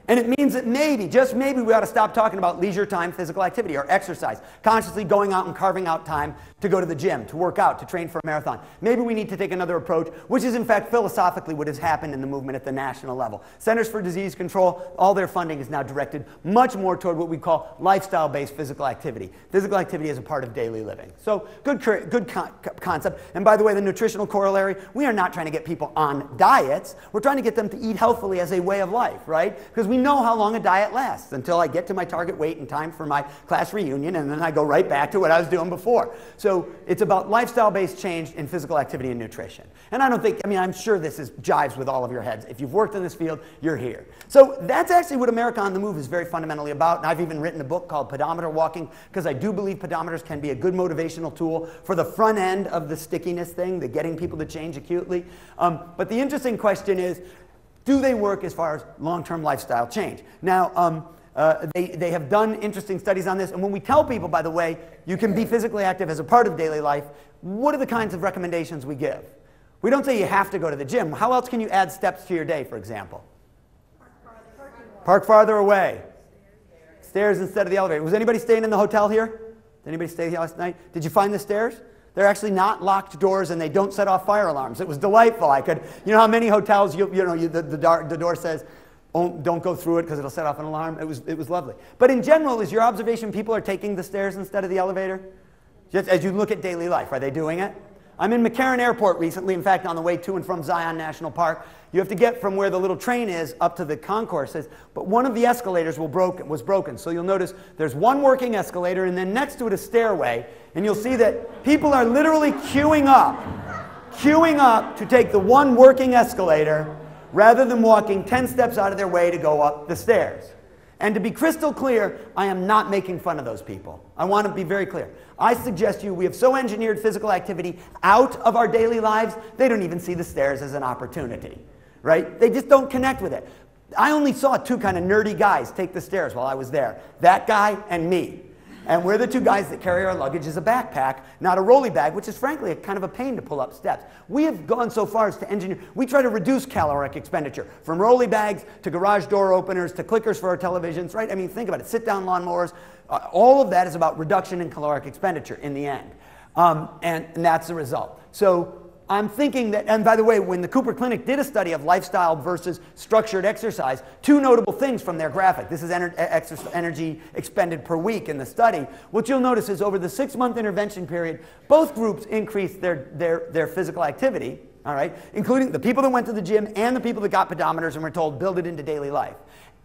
And it means that maybe, just maybe, we ought to stop talking about leisure time physical activity or exercise, consciously going out and carving out time to go to the gym, to work out, to train for a marathon. Maybe we need to take another approach, which is in fact philosophically what has happened in the movement at the national level. Centers for Disease Control, all their funding is now directed much more toward what we call lifestyle-based physical activity. Physical activity is a part of daily living. So good, good con concept. And by the way, the nutritional corollary, we are not trying to get people on diets. We're trying to get them to eat healthfully as a way of life, right? Because we know how long a diet lasts until I get to my target weight in time for my class reunion, and then I go right back to what I was doing before. So it's about lifestyle-based change in physical activity and nutrition. And I don't think, I mean, I'm sure this is jives with all of your heads. If you've worked in this field, you're here. So that's actually what America on the Move is very fundamentally about. And I've even written a book called Pedometer Walking because I do believe pedometers can be a good motivational tool for the front end of the stickiness thing, the getting people to change acutely. Um, but the interesting question is, do they work as far as long-term lifestyle change? Now, um, uh, they, they have done interesting studies on this. And when we tell people, by the way, you can be physically active as a part of daily life, what are the kinds of recommendations we give? We don't say you have to go to the gym. How else can you add steps to your day, for example? Park farther away. Stairs instead of the elevator. Was anybody staying in the hotel here? Did anybody stay here last night? Did you find the stairs? They're actually not locked doors and they don't set off fire alarms. It was delightful. I could, you know how many hotels, you, you know, you, the, the, the door says, don't go through it because it'll set off an alarm. It was, it was lovely. But in general, is your observation people are taking the stairs instead of the elevator? Just as you look at daily life, are they doing it? I'm in McCarran Airport recently, in fact, on the way to and from Zion National Park. You have to get from where the little train is up to the concourses, but one of the escalators was broken. So you'll notice there's one working escalator, and then next to it a stairway, and you'll see that people are literally queuing up, queuing up to take the one working escalator rather than walking 10 steps out of their way to go up the stairs. And to be crystal clear, I am not making fun of those people. I want to be very clear. I suggest you we have so engineered physical activity out of our daily lives, they don't even see the stairs as an opportunity, right? They just don't connect with it. I only saw two kind of nerdy guys take the stairs while I was there that guy and me. And we're the two guys that carry our luggage as a backpack, not a rolly bag, which is frankly a kind of a pain to pull up steps. We have gone so far as to engineer, we try to reduce caloric expenditure from rolly bags to garage door openers to clickers for our televisions, right? I mean, think about it sit down lawnmowers. Uh, all of that is about reduction in caloric expenditure in the end. Um, and, and that's the result. So I'm thinking that, and by the way, when the Cooper Clinic did a study of lifestyle versus structured exercise, two notable things from their graphic. This is ener eh, energy expended per week in the study. What you'll notice is over the six month intervention period, both groups increased their, their, their physical activity, all right, including the people that went to the gym and the people that got pedometers and were told build it into daily life.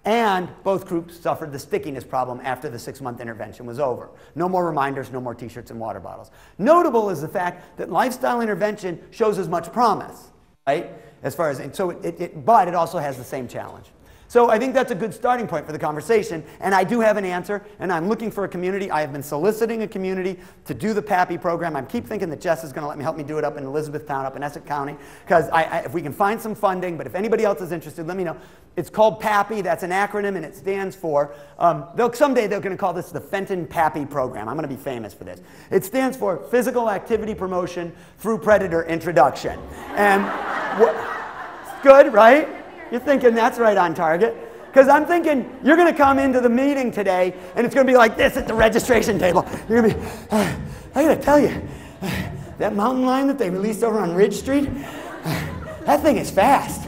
And both groups suffered the stickiness problem after the six month intervention was over. No more reminders, no more t shirts and water bottles. Notable is the fact that lifestyle intervention shows as much promise, right? As far as, and so it, it, but it also has the same challenge. So I think that's a good starting point for the conversation. And I do have an answer, and I'm looking for a community. I have been soliciting a community to do the PAPI program. I keep thinking that Jess is going to let me help me do it up in Elizabethtown, up in Essex County, because if we can find some funding, but if anybody else is interested, let me know. It's called PAPI. That's an acronym, and it stands for, um, they'll, someday they're going to call this the Fenton PAPI program. I'm going to be famous for this. It stands for Physical Activity Promotion Through Predator Introduction. And what, good, right? You're thinking that's right on target. Because I'm thinking you're going to come into the meeting today and it's going to be like this at the registration table. You're going to be, uh, I got to tell you, uh, that mountain lion that they released over on Ridge Street, uh, that thing is fast.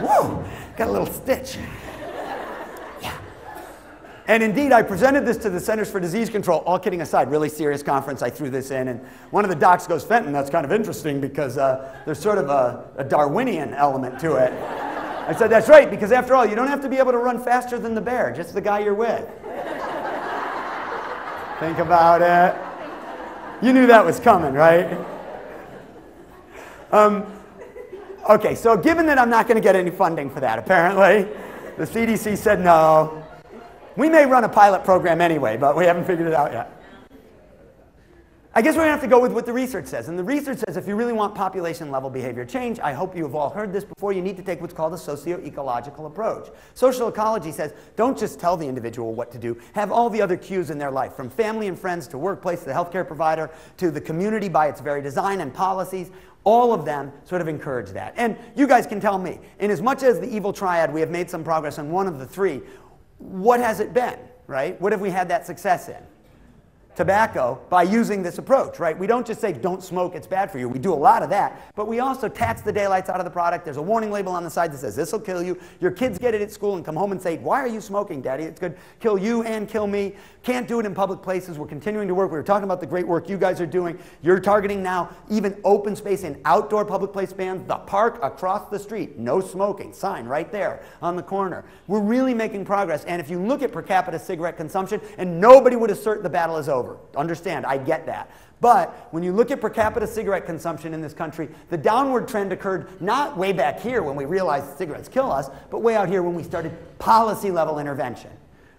Whoa, got a little stitch. And indeed, I presented this to the Centers for Disease Control, all kidding aside, really serious conference. I threw this in, and one of the docs goes, Fenton, that's kind of interesting because uh, there's sort of a, a Darwinian element to it. I said, That's right, because after all, you don't have to be able to run faster than the bear, just the guy you're with. Think about it. You knew that was coming, right? Um, okay, so given that I'm not going to get any funding for that, apparently, the CDC said no. We may run a pilot program anyway, but we haven't figured it out yet. I guess we're going to have to go with what the research says. And the research says if you really want population level behavior change, I hope you have all heard this before, you need to take what's called a socio ecological approach. Social ecology says don't just tell the individual what to do, have all the other cues in their life, from family and friends to workplace to the healthcare provider to the community by its very design and policies. All of them sort of encourage that. And you guys can tell me, in as much as the evil triad, we have made some progress on one of the three, what has it been, right? What have we had that success in? Tobacco by using this approach, right? We don't just say, don't smoke, it's bad for you. We do a lot of that, but we also tax the daylights out of the product. There's a warning label on the side that says, this will kill you. Your kids get it at school and come home and say, why are you smoking, Daddy? It's good. Kill you and kill me. Can't do it in public places. We're continuing to work. We were talking about the great work you guys are doing. You're targeting now even open space and outdoor public place bans. The park across the street, no smoking, sign right there on the corner. We're really making progress. And if you look at per capita cigarette consumption, and nobody would assert the battle is over, over. Understand, I get that. But when you look at per capita cigarette consumption in this country, the downward trend occurred not way back here when we realized cigarettes kill us, but way out here when we started policy level intervention.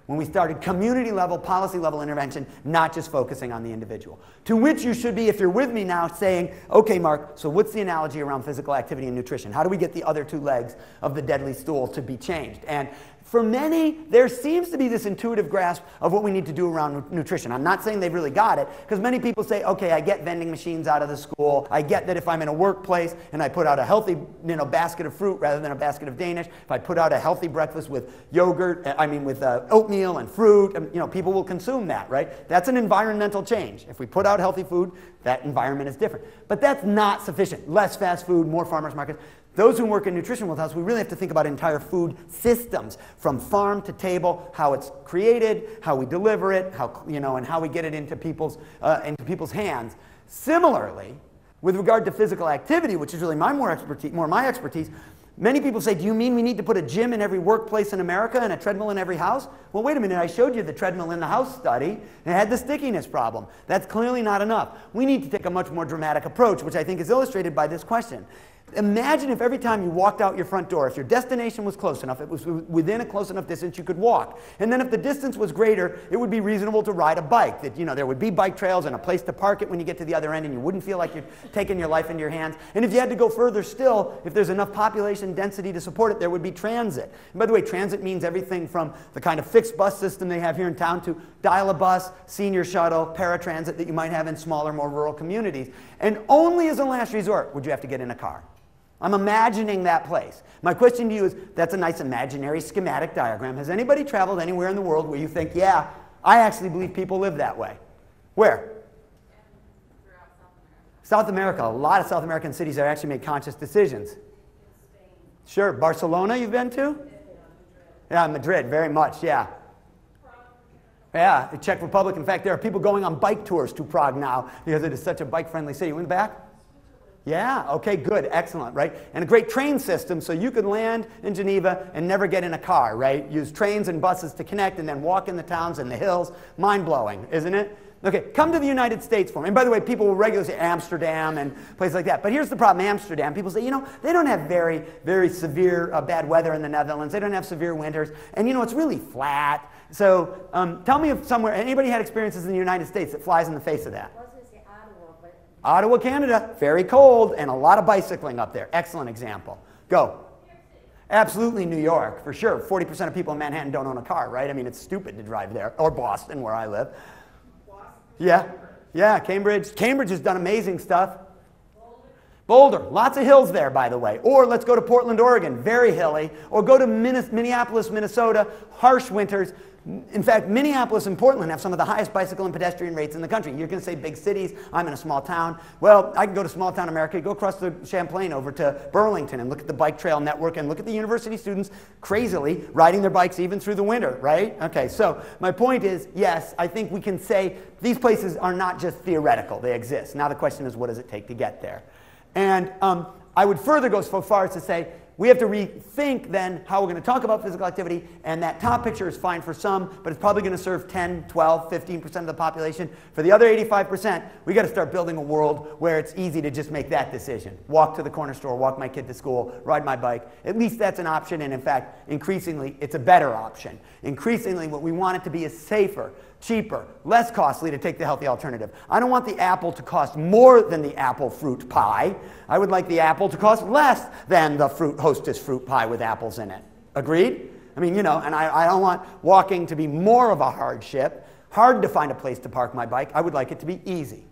When we started community level, policy level intervention, not just focusing on the individual. To which you should be, if you're with me now, saying, okay, Mark, so what's the analogy around physical activity and nutrition? How do we get the other two legs of the deadly stool to be changed? And for many, there seems to be this intuitive grasp of what we need to do around nutrition. I'm not saying they've really got it, because many people say, okay, I get vending machines out of the school. I get that if I'm in a workplace and I put out a healthy you know, basket of fruit rather than a basket of Danish, if I put out a healthy breakfast with yogurt, I mean with uh, oatmeal and fruit, um, you know, people will consume that, right? That's an environmental change. If we put out healthy food, that environment is different. But that's not sufficient. Less fast food, more farmers markets. Those who work in nutrition with us, we really have to think about entire food systems from farm to table, how it's created, how we deliver it, how, you know, and how we get it into people's, uh, into people's hands. Similarly, with regard to physical activity, which is really my more expertise, more my expertise, many people say, do you mean we need to put a gym in every workplace in America and a treadmill in every house? Well, wait a minute, I showed you the treadmill in the house study, and it had the stickiness problem. That's clearly not enough. We need to take a much more dramatic approach, which I think is illustrated by this question. Imagine if every time you walked out your front door, if your destination was close enough, it was within a close enough distance you could walk. And then if the distance was greater, it would be reasonable to ride a bike. That, you know, there would be bike trails and a place to park it when you get to the other end and you wouldn't feel like you're taking your life into your hands. And if you had to go further still, if there's enough population density to support it, there would be transit. And by the way, transit means everything from the kind of fixed bus system they have here in town to dial-a-bus, senior shuttle, paratransit that you might have in smaller, more rural communities. And only as a last resort would you have to get in a car. I'm imagining that place. My question to you is that's a nice imaginary schematic diagram. Has anybody traveled anywhere in the world where you think, yeah, I actually believe people live that way? Where? South America. A lot of South American cities have actually made conscious decisions. Sure. Barcelona, you've been to? Yeah, Madrid, very much, yeah. Yeah, the Czech Republic. In fact, there are people going on bike tours to Prague now because it is such a bike friendly city. You the back? Yeah, okay, good, excellent, right? And a great train system so you could land in Geneva and never get in a car, right? Use trains and buses to connect and then walk in the towns and the hills. Mind blowing, isn't it? Okay, come to the United States for me. And by the way, people will regularly say Amsterdam and places like that. But here's the problem Amsterdam, people say, you know, they don't have very, very severe uh, bad weather in the Netherlands. They don't have severe winters. And you know, it's really flat. So um, tell me if somewhere, anybody had experiences in the United States that flies in the face of that? Ottawa, Canada, very cold and a lot of bicycling up there. Excellent example. Go. Absolutely New York, for sure. 40% of people in Manhattan don't own a car, right? I mean, it's stupid to drive there. Or Boston, where I live. Yeah, yeah, Cambridge. Cambridge has done amazing stuff. Boulder, lots of hills there, by the way. Or let's go to Portland, Oregon, very hilly. Or go to Minneapolis, Minnesota, harsh winters. In fact, Minneapolis and Portland have some of the highest bicycle and pedestrian rates in the country. You're going to say big cities. I'm in a small town. Well, I can go to small town America, go across the Champlain over to Burlington and look at the bike trail network and look at the university students crazily riding their bikes even through the winter, right? Okay, so my point is yes, I think we can say these places are not just theoretical, they exist. Now the question is, what does it take to get there? And um, I would further go so far as to say we have to rethink then how we're going to talk about physical activity, and that top picture is fine for some, but it's probably going to serve 10, 12, 15% of the population. For the other 85%, we got to start building a world where it's easy to just make that decision. Walk to the corner store, walk my kid to school, ride my bike. At least that's an option, and in fact, increasingly, it's a better option. Increasingly, what we want it to be is safer, cheaper, less costly to take the healthy alternative. I don't want the apple to cost more than the apple fruit pie. I would like the apple to cost less than the fruit hostess fruit pie with apples in it. Agreed? I mean, you know, and I, I don't want walking to be more of a hardship, hard to find a place to park my bike. I would like it to be easy.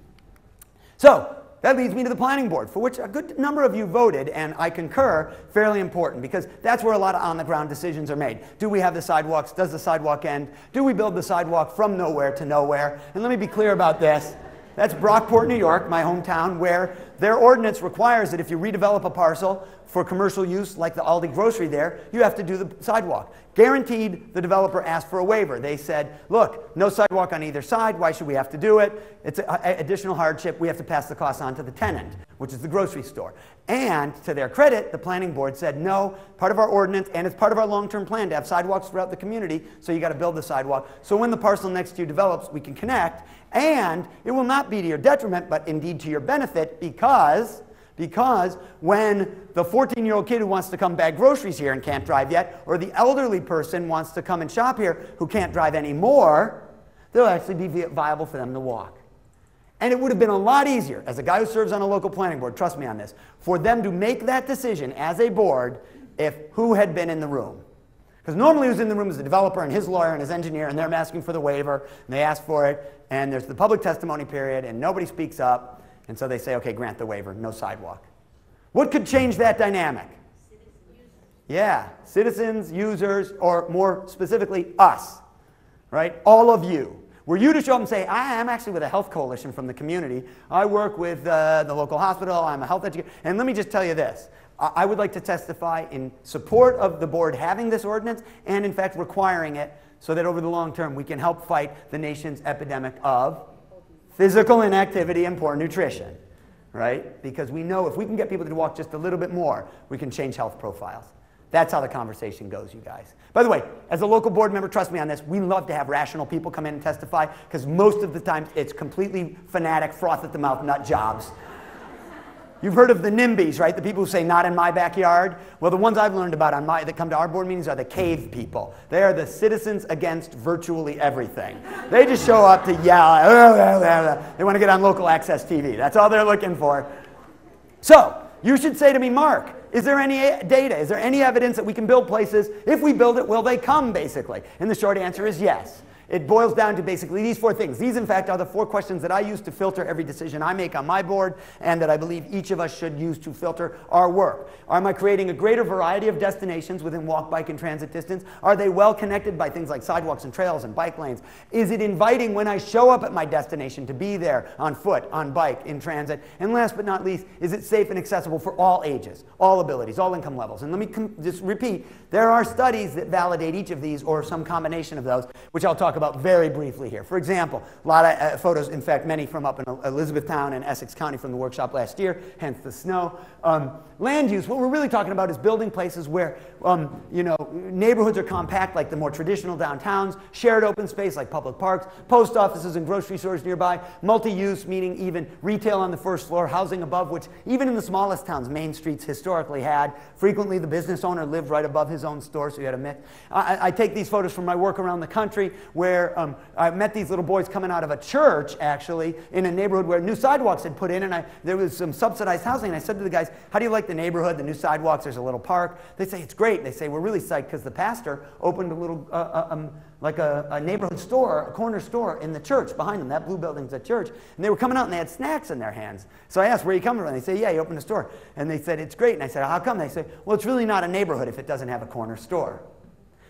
So, that leads me to the planning board, for which a good number of you voted, and I concur, fairly important, because that's where a lot of on the ground decisions are made. Do we have the sidewalks? Does the sidewalk end? Do we build the sidewalk from nowhere to nowhere? And let me be clear about this. That's Brockport, New York, my hometown, where their ordinance requires that if you redevelop a parcel for commercial use, like the Aldi grocery there, you have to do the sidewalk. Guaranteed, the developer asked for a waiver. They said, look, no sidewalk on either side. Why should we have to do it? It's an additional hardship. We have to pass the cost on to the tenant, which is the grocery store. And to their credit, the planning board said, no, part of our ordinance, and it's part of our long-term plan to have sidewalks throughout the community, so you got to build the sidewalk. So when the parcel next to you develops, we can connect, and it will not be to your detriment, but indeed to your benefit, because because when the 14 year old kid who wants to come bag groceries here and can't drive yet, or the elderly person wants to come and shop here who can't drive anymore, they'll actually be viable for them to walk. And it would have been a lot easier, as a guy who serves on a local planning board, trust me on this, for them to make that decision as a board if who had been in the room. Because normally who's in the room is the developer and his lawyer and his engineer, and they're asking for the waiver, and they ask for it, and there's the public testimony period, and nobody speaks up, and so they say, okay, grant the waiver, no sidewalk. What could change that dynamic? Yeah, citizens, users, or more specifically, us, right? All of you. Were you to show up and say, I am actually with a health coalition from the community. I work with uh, the local hospital. I'm a health educator. And let me just tell you this. I would like to testify in support of the board having this ordinance and, in fact, requiring it so that over the long term we can help fight the nation's epidemic of physical inactivity and poor nutrition, right? Because we know if we can get people to walk just a little bit more, we can change health profiles. That's how the conversation goes, you guys. By the way, as a local board member, trust me on this, we love to have rational people come in and testify because most of the time it's completely fanatic, froth at the mouth nut jobs You've heard of the NIMBYs, right? The people who say, not in my backyard. Well, the ones I've learned about on my, that come to our board meetings are the cave people. They are the citizens against virtually everything. They just show up to yell. They want to get on local access TV. That's all they're looking for. So, you should say to me, Mark, is there any data? Is there any evidence that we can build places? If we build it, will they come, basically? And the short answer is yes. It boils down to basically these four things. These, in fact, are the four questions that I use to filter every decision I make on my board and that I believe each of us should use to filter our work. Am I creating a greater variety of destinations within walk, bike, and transit distance? Are they well connected by things like sidewalks and trails and bike lanes? Is it inviting when I show up at my destination to be there on foot, on bike, in transit? And last but not least, is it safe and accessible for all ages, all abilities, all income levels? And let me just repeat there are studies that validate each of these or some combination of those, which I'll talk talk about very briefly here. For example, a lot of uh, photos, in fact, many from up in Elizabethtown and Essex County from the workshop last year, hence the snow. Um, land use, what we're really talking about is building places where, um, you know, neighborhoods are compact like the more traditional downtowns, shared open space like public parks, post offices and grocery stores nearby, multi-use, meaning even retail on the first floor, housing above, which even in the smallest towns, main streets historically had. Frequently, the business owner lived right above his own store, so you had a mix. I, I take these photos from my work around the country where um, I met these little boys coming out of a church, actually, in a neighborhood where new sidewalks had put in, and I, there was some subsidized housing. And I said to the guys, How do you like the neighborhood, the new sidewalks? There's a little park. They say, It's great. They say, We're really psyched because the pastor opened a little, uh, uh, um, like a, a, neighborhood store, a corner store in the church behind them. That blue building's a church. And they were coming out and they had snacks in their hands. So I asked, Where you coming from? And they say, Yeah, he opened a store. And they said, It's great. And I said, How come? They say, Well, it's really not a neighborhood if it doesn't have a corner store.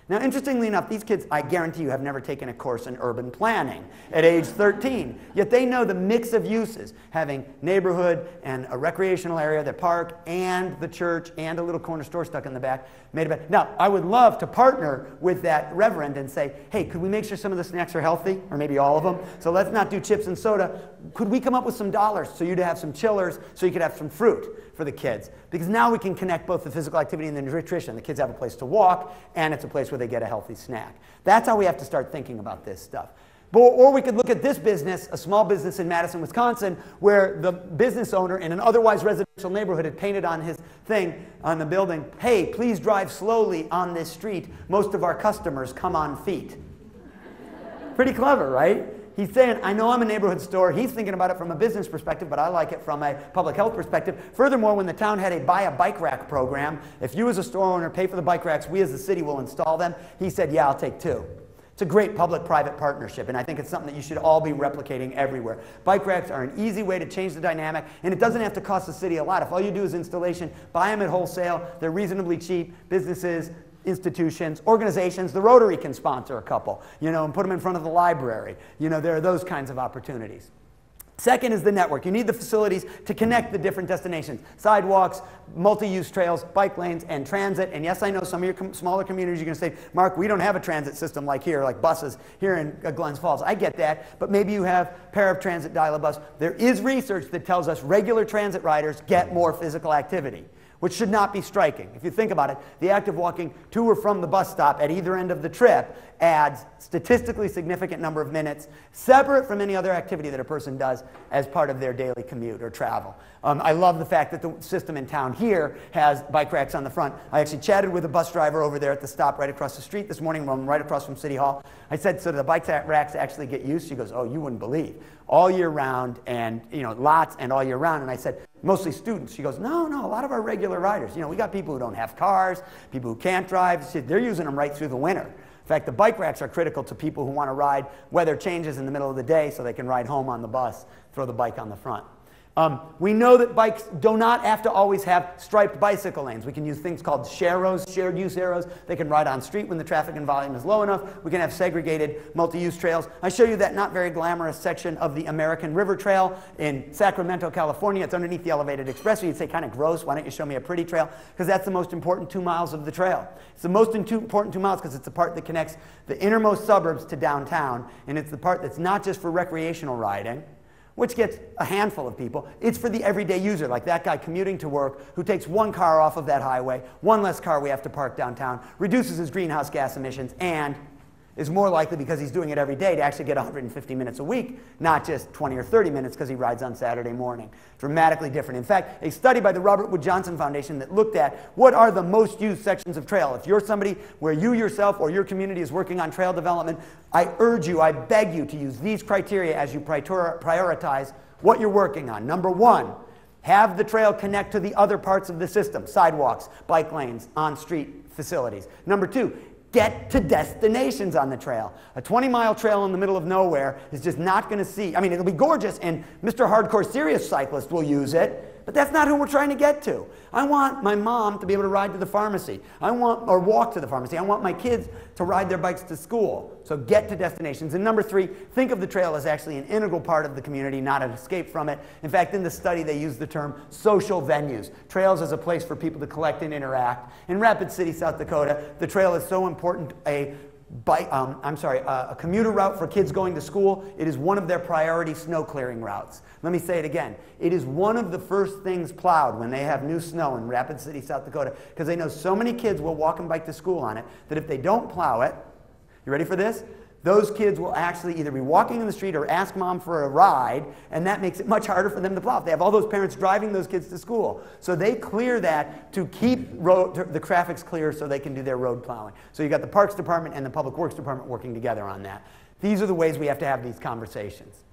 Now, interestingly enough, these kids, I guarantee you, have never taken a course in urban planning at age 13. Yet they know the mix of uses, having neighborhood and a recreational area, the park, and the church, and a little corner store stuck in the back. Made now, I would love to partner with that reverend and say, hey, could we make sure some of the snacks are healthy? Or maybe all of them? So let's not do chips and soda. Could we come up with some dollars so you'd have some chillers, so you could have some fruit? For the kids. Because now we can connect both the physical activity and the nutrition. The kids have a place to walk, and it's a place where they get a healthy snack. That's how we have to start thinking about this stuff. But, or we could look at this business, a small business in Madison, Wisconsin, where the business owner in an otherwise residential neighborhood had painted on his thing on the building, hey, please drive slowly on this street. Most of our customers come on feet. Pretty clever, right? He's saying, I know I'm a neighborhood store. He's thinking about it from a business perspective, but I like it from a public health perspective. Furthermore, when the town had a buy a bike rack program, if you as a store owner pay for the bike racks, we as the city will install them. He said, Yeah, I'll take two. It's a great public-private partnership, and I think it's something that you should all be replicating everywhere. Bike racks are an easy way to change the dynamic, and it doesn't have to cost the city a lot. If all you do is installation, buy them at wholesale. They're reasonably cheap. Businesses, institutions, organizations. The Rotary can sponsor a couple, you know, and put them in front of the library. You know, there are those kinds of opportunities. Second is the network. You need the facilities to connect the different destinations sidewalks, multi use trails, bike lanes, and transit. And yes, I know some of your com smaller communities are going to say, Mark, we don't have a transit system like here, like buses here in uh, Glens Falls. I get that, but maybe you have paratransit dial a bus. There is research that tells us regular transit riders get more physical activity which should not be striking. If you think about it, the act of walking to or from the bus stop at either end of the trip adds statistically significant number of minutes, separate from any other activity that a person does as part of their daily commute or travel. Um, I love the fact that the system in town here has bike racks on the front. I actually chatted with a bus driver over there at the stop right across the street this morning, right across from City Hall. I said, so do the bike racks actually get used? She goes, oh, you wouldn't believe. All year round and, you know, lots and all year round. And I said, mostly students. She goes, no, no, a lot of our regular riders. You know, we got people who don't have cars, people who can't drive. Said, they're using them right through the winter. In fact, the bike racks are critical to people who want to ride weather changes in the middle of the day so they can ride home on the bus, throw the bike on the front. Um, we know that bikes do not have to always have striped bicycle lanes. We can use things called sharrows, shared use arrows. They can ride on street when the traffic and volume is low enough. We can have segregated multi-use trails. I show you that not very glamorous section of the American River Trail in Sacramento, California. It's underneath the elevated expressway. You'd say kind of gross. Why don't you show me a pretty trail? Because that's the most important two miles of the trail. It's the most important two miles because it's the part that connects the innermost suburbs to downtown. And it's the part that's not just for recreational riding, which gets a handful of people. It's for the everyday user, like that guy commuting to work who takes one car off of that highway, one less car we have to park downtown, reduces his greenhouse gas emissions, and is more likely because he's doing it every day to actually get 150 minutes a week, not just 20 or 30 minutes because he rides on Saturday morning. Dramatically different. In fact, a study by the Robert Wood Johnson Foundation that looked at what are the most used sections of trail. If you're somebody where you yourself or your community is working on trail development, I urge you, I beg you to use these criteria as you prioritize what you're working on. Number one, have the trail connect to the other parts of the system sidewalks, bike lanes, on street facilities. Number two, get to destinations on the trail. A 20 mile trail in the middle of nowhere is just not going to see. I mean, it'll be gorgeous, and Mr. Hardcore Serious Cyclist will use it, but that's not who we're trying to get to. I want my mom to be able to ride to the pharmacy. I want, or walk to the pharmacy. I want my kids to ride their bikes to school. So get to destinations. And number three, think of the trail as actually an integral part of the community, not an escape from it. In fact, in the study, they use the term social venues. Trails as a place for people to collect and interact. In Rapid City, South Dakota, the trail is so important a um, I'm sorry, uh, a commuter route for kids going to school. It is one of their priority snow clearing routes. Let me say it again. It is one of the first things plowed when they have new snow in Rapid City, South Dakota, because they know so many kids will walk and bike to school on it that if they don't plow it, you ready for this? Those kids will actually either be walking in the street or ask mom for a ride, and that makes it much harder for them to plow. They have all those parents driving those kids to school. So they clear that to keep road, the traffic's clear so they can do their road plowing. So you've got the Parks Department and the Public Works Department working together on that. These are the ways we have to have these conversations.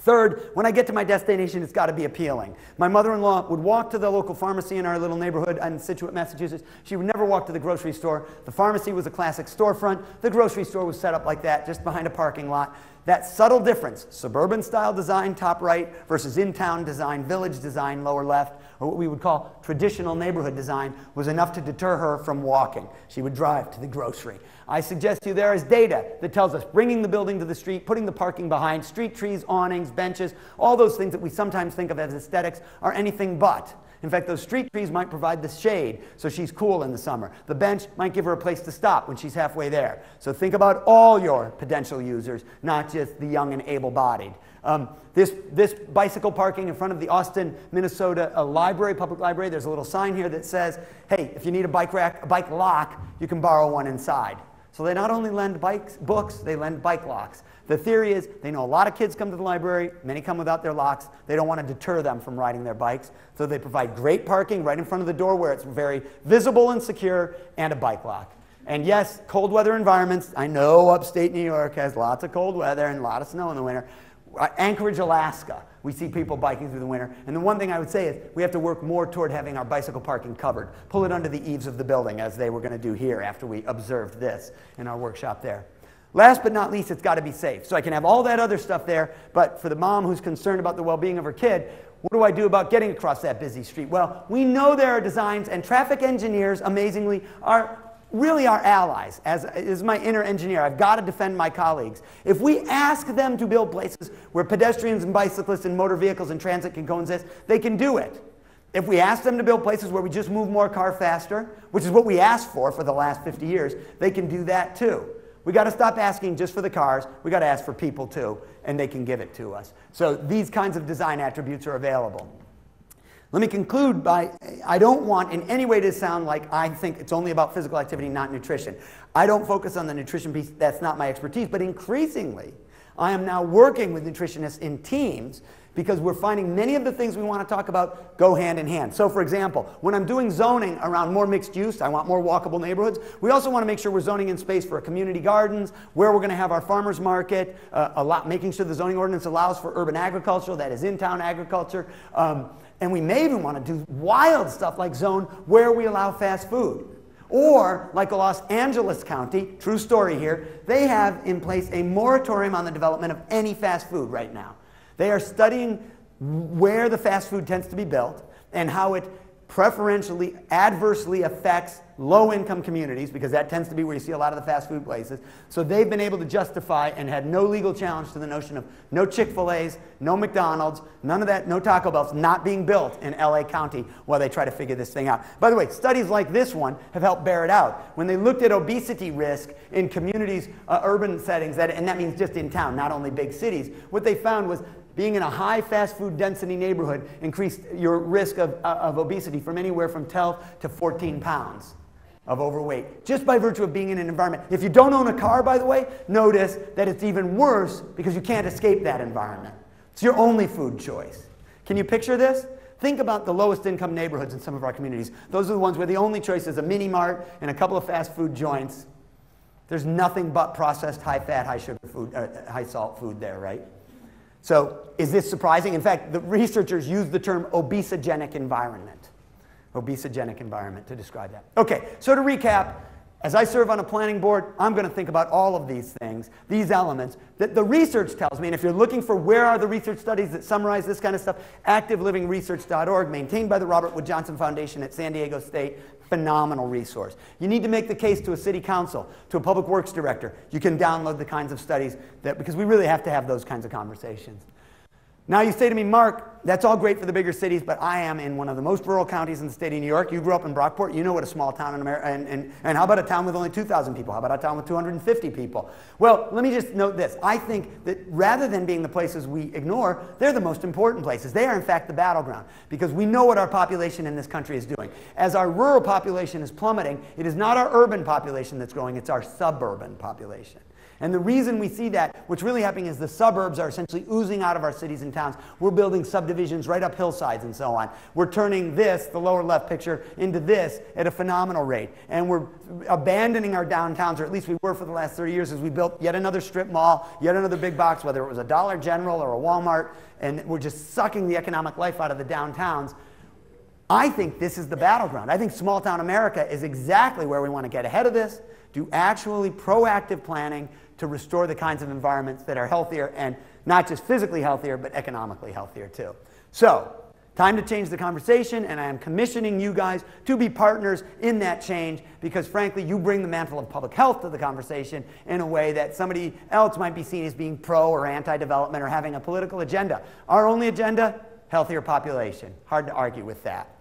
Third, when I get to my destination, it's got to be appealing. My mother in law would walk to the local pharmacy in our little neighborhood in Scituate, Massachusetts. She would never walk to the grocery store. The pharmacy was a classic storefront. The grocery store was set up like that, just behind a parking lot. That subtle difference, suburban style design, top right, versus in town design, village design, lower left, or what we would call traditional neighborhood design, was enough to deter her from walking. She would drive to the grocery. I suggest to you there is data that tells us bringing the building to the street, putting the parking behind, street trees, awnings, benches, all those things that we sometimes think of as aesthetics are anything but. In fact, those street trees might provide the shade so she's cool in the summer. The bench might give her a place to stop when she's halfway there. So think about all your potential users, not just the young and able bodied. Um, this, this bicycle parking in front of the Austin, Minnesota uh, library, public library, there's a little sign here that says, hey, if you need a bike rack, a bike lock, you can borrow one inside. So they not only lend bikes, books, they lend bike locks. The theory is they know a lot of kids come to the library, many come without their locks. They don't want to deter them from riding their bikes. So they provide great parking right in front of the door where it's very visible and secure and a bike lock. And yes, cold weather environments. I know upstate New York has lots of cold weather and a lot of snow in the winter. Uh, Anchorage, Alaska, we see people biking through the winter. And the one thing I would say is we have to work more toward having our bicycle parking covered. Pull it under the eaves of the building, as they were going to do here after we observed this in our workshop there. Last but not least, it's got to be safe. So I can have all that other stuff there, but for the mom who's concerned about the well being of her kid, what do I do about getting across that busy street? Well, we know there are designs, and traffic engineers, amazingly, are really our allies. As is my inner engineer, I've got to defend my colleagues. If we ask them to build places where pedestrians and bicyclists and motor vehicles and transit can coexist, they can do it. If we ask them to build places where we just move more car faster, which is what we asked for for the last 50 years, they can do that too. We got to stop asking just for the cars. We got to ask for people too, and they can give it to us. So these kinds of design attributes are available. Let me conclude by I don't want in any way to sound like I think it's only about physical activity, not nutrition. I don't focus on the nutrition piece, that's not my expertise, but increasingly, I am now working with nutritionists in teams because we're finding many of the things we want to talk about go hand in hand. So, for example, when I'm doing zoning around more mixed use, I want more walkable neighborhoods, we also want to make sure we're zoning in space for community gardens, where we're going to have our farmers market, uh, a lot, making sure the zoning ordinance allows for urban agriculture, that is in town agriculture. Um, and we may even want to do wild stuff like zone where we allow fast food. Or, like Los Angeles County, true story here, they have in place a moratorium on the development of any fast food right now. They are studying where the fast food tends to be built and how it preferentially, adversely affects low income communities, because that tends to be where you see a lot of the fast food places. So they've been able to justify and had no legal challenge to the notion of no Chick fil A's, no McDonald's, none of that, no Taco Bell's not being built in LA County while they try to figure this thing out. By the way, studies like this one have helped bear it out. When they looked at obesity risk in communities, uh, urban settings, that, and that means just in town, not only big cities, what they found was being in a high fast food density neighborhood increased your risk of, uh, of obesity from anywhere from 12 to 14 pounds of overweight, just by virtue of being in an environment. If you don't own a car, by the way, notice that it's even worse because you can't escape that environment. It's your only food choice. Can you picture this? Think about the lowest income neighborhoods in some of our communities. Those are the ones where the only choice is a mini mart and a couple of fast food joints. There's nothing but processed, high fat, high sugar food, uh, high salt food there, right? So is this surprising? In fact, the researchers use the term obesogenic environment. Obesogenic environment to describe that. Okay, so to recap, as I serve on a planning board, I'm going to think about all of these things, these elements that the research tells me. And if you're looking for where are the research studies that summarize this kind of stuff, activelivingresearch.org, maintained by the Robert Wood Johnson Foundation at San Diego State, phenomenal resource. You need to make the case to a city council, to a public works director. You can download the kinds of studies that, because we really have to have those kinds of conversations. Now you say to me, Mark, that's all great for the bigger cities, but I am in one of the most rural counties in the state of New York. You grew up in Brockport, you know what a small town in America, and, and, and how about a town with only 2,000 people? How about a town with 250 people? Well, let me just note this. I think that rather than being the places we ignore, they're the most important places. They are, in fact, the battleground because we know what our population in this country is doing. As our rural population is plummeting, it is not our urban population that's growing, it's our suburban population. And the reason we see that, what's really happening is the suburbs are essentially oozing out of our cities and towns. We're building subdivisions right up hillsides and so on. We're turning this, the lower left picture, into this at a phenomenal rate. And we're abandoning our downtowns, or at least we were for the last 30 years, as we built yet another strip mall, yet another big box, whether it was a Dollar General or a Walmart, and we're just sucking the economic life out of the downtowns. I think this is the battleground. I think small town America is exactly where we want to get ahead of this, do actually proactive planning, to restore the kinds of environments that are healthier and not just physically healthier, but economically healthier too. So, time to change the conversation, and I am commissioning you guys to be partners in that change because, frankly, you bring the mantle of public health to the conversation in a way that somebody else might be seen as being pro or anti development or having a political agenda. Our only agenda healthier population. Hard to argue with that.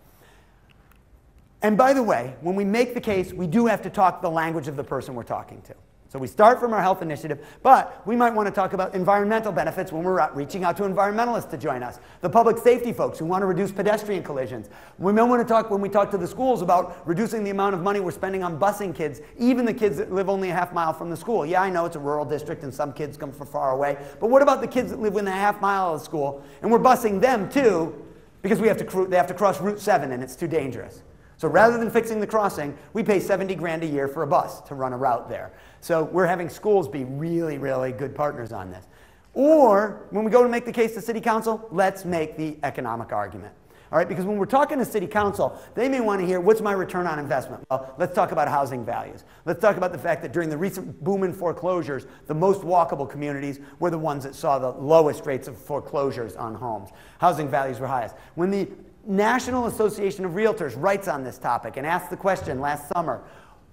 And by the way, when we make the case, we do have to talk the language of the person we're talking to. So we start from our health initiative, but we might want to talk about environmental benefits when we're reaching out to environmentalists to join us. The public safety folks who want to reduce pedestrian collisions. We may want to talk when we talk to the schools about reducing the amount of money we're spending on busing kids, even the kids that live only a half mile from the school. Yeah, I know it's a rural district and some kids come from far away, but what about the kids that live within a half mile of the school and we're busing them too because we have to, they have to cross Route 7 and it's too dangerous. So rather than fixing the crossing, we pay 70 grand a year for a bus to run a route there. So we're having schools be really, really good partners on this. Or when we go to make the case to city council, let's make the economic argument. All right, because when we're talking to city council, they may want to hear what's my return on investment? Well, let's talk about housing values. Let's talk about the fact that during the recent boom in foreclosures, the most walkable communities were the ones that saw the lowest rates of foreclosures on homes. Housing values were highest. When the National Association of Realtors writes on this topic and asks the question last summer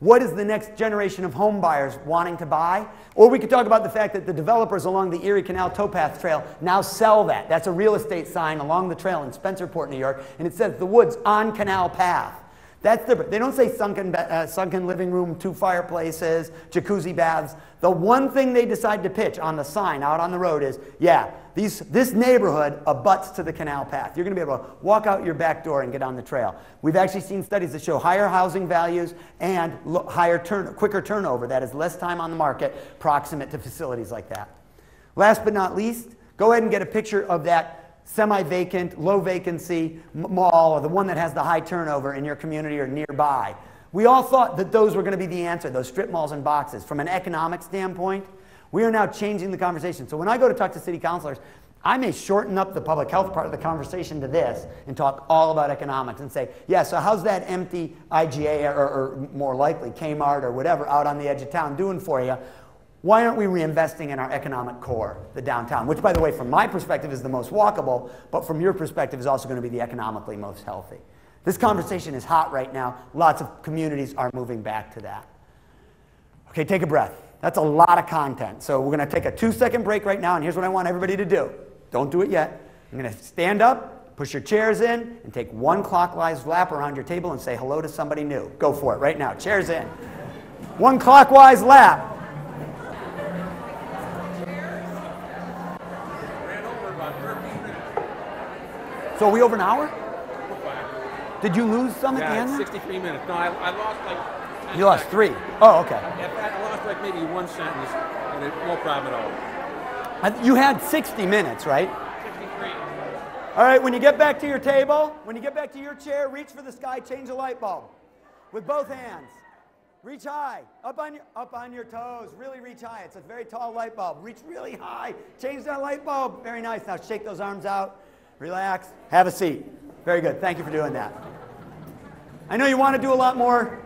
what is the next generation of home buyers wanting to buy? Or we could talk about the fact that the developers along the Erie Canal towpath trail now sell that. That's a real estate sign along the trail in Spencerport, New York, and it says the woods on Canal Path. That's different. They don't say sunken, uh, sunken living room, two fireplaces, jacuzzi baths. The one thing they decide to pitch on the sign out on the road is, yeah, these, this neighborhood abuts to the canal path. You're going to be able to walk out your back door and get on the trail. We've actually seen studies that show higher housing values and higher turn, quicker turnover. That is less time on the market proximate to facilities like that. Last but not least, go ahead and get a picture of that semi-vacant, low vacancy mall or the one that has the high turnover in your community or nearby. We all thought that those were going to be the answer, those strip malls and boxes. From an economic standpoint, we are now changing the conversation. So when I go to talk to city councilors, I may shorten up the public health part of the conversation to this and talk all about economics and say, yeah, so how's that empty IGA or, or, more likely Kmart or whatever out on the edge of town doing for you? Why aren't we reinvesting in our economic core, the downtown, which, by the way, from my perspective is the most walkable, but from your perspective is also going to be the economically most healthy? This conversation is hot right now. Lots of communities are moving back to that. Okay, take a breath. That's a lot of content. So we're going to take a two second break right now, and here's what I want everybody to do. Don't do it yet. I'm going to stand up, push your chairs in, and take one clockwise lap around your table and say hello to somebody new. Go for it right now. Chairs in. One clockwise lap. So are we over an hour? Did you lose some yeah, at the end? 63 minutes. No, I, I lost like. You lost three. Oh, okay. I lost like maybe one sentence, and it, no problem at all. You had 60 minutes, right? 63. All right, when you get back to your table, when you get back to your chair, reach for the sky, change the light bulb with both hands. Reach high, up on your up on your toes. Really reach high. It's a very tall light bulb. Reach really high. Change that light bulb. Very nice. Now shake those arms out. Relax. Have a seat. Very good. Thank you for doing that. I know you want to do a lot more.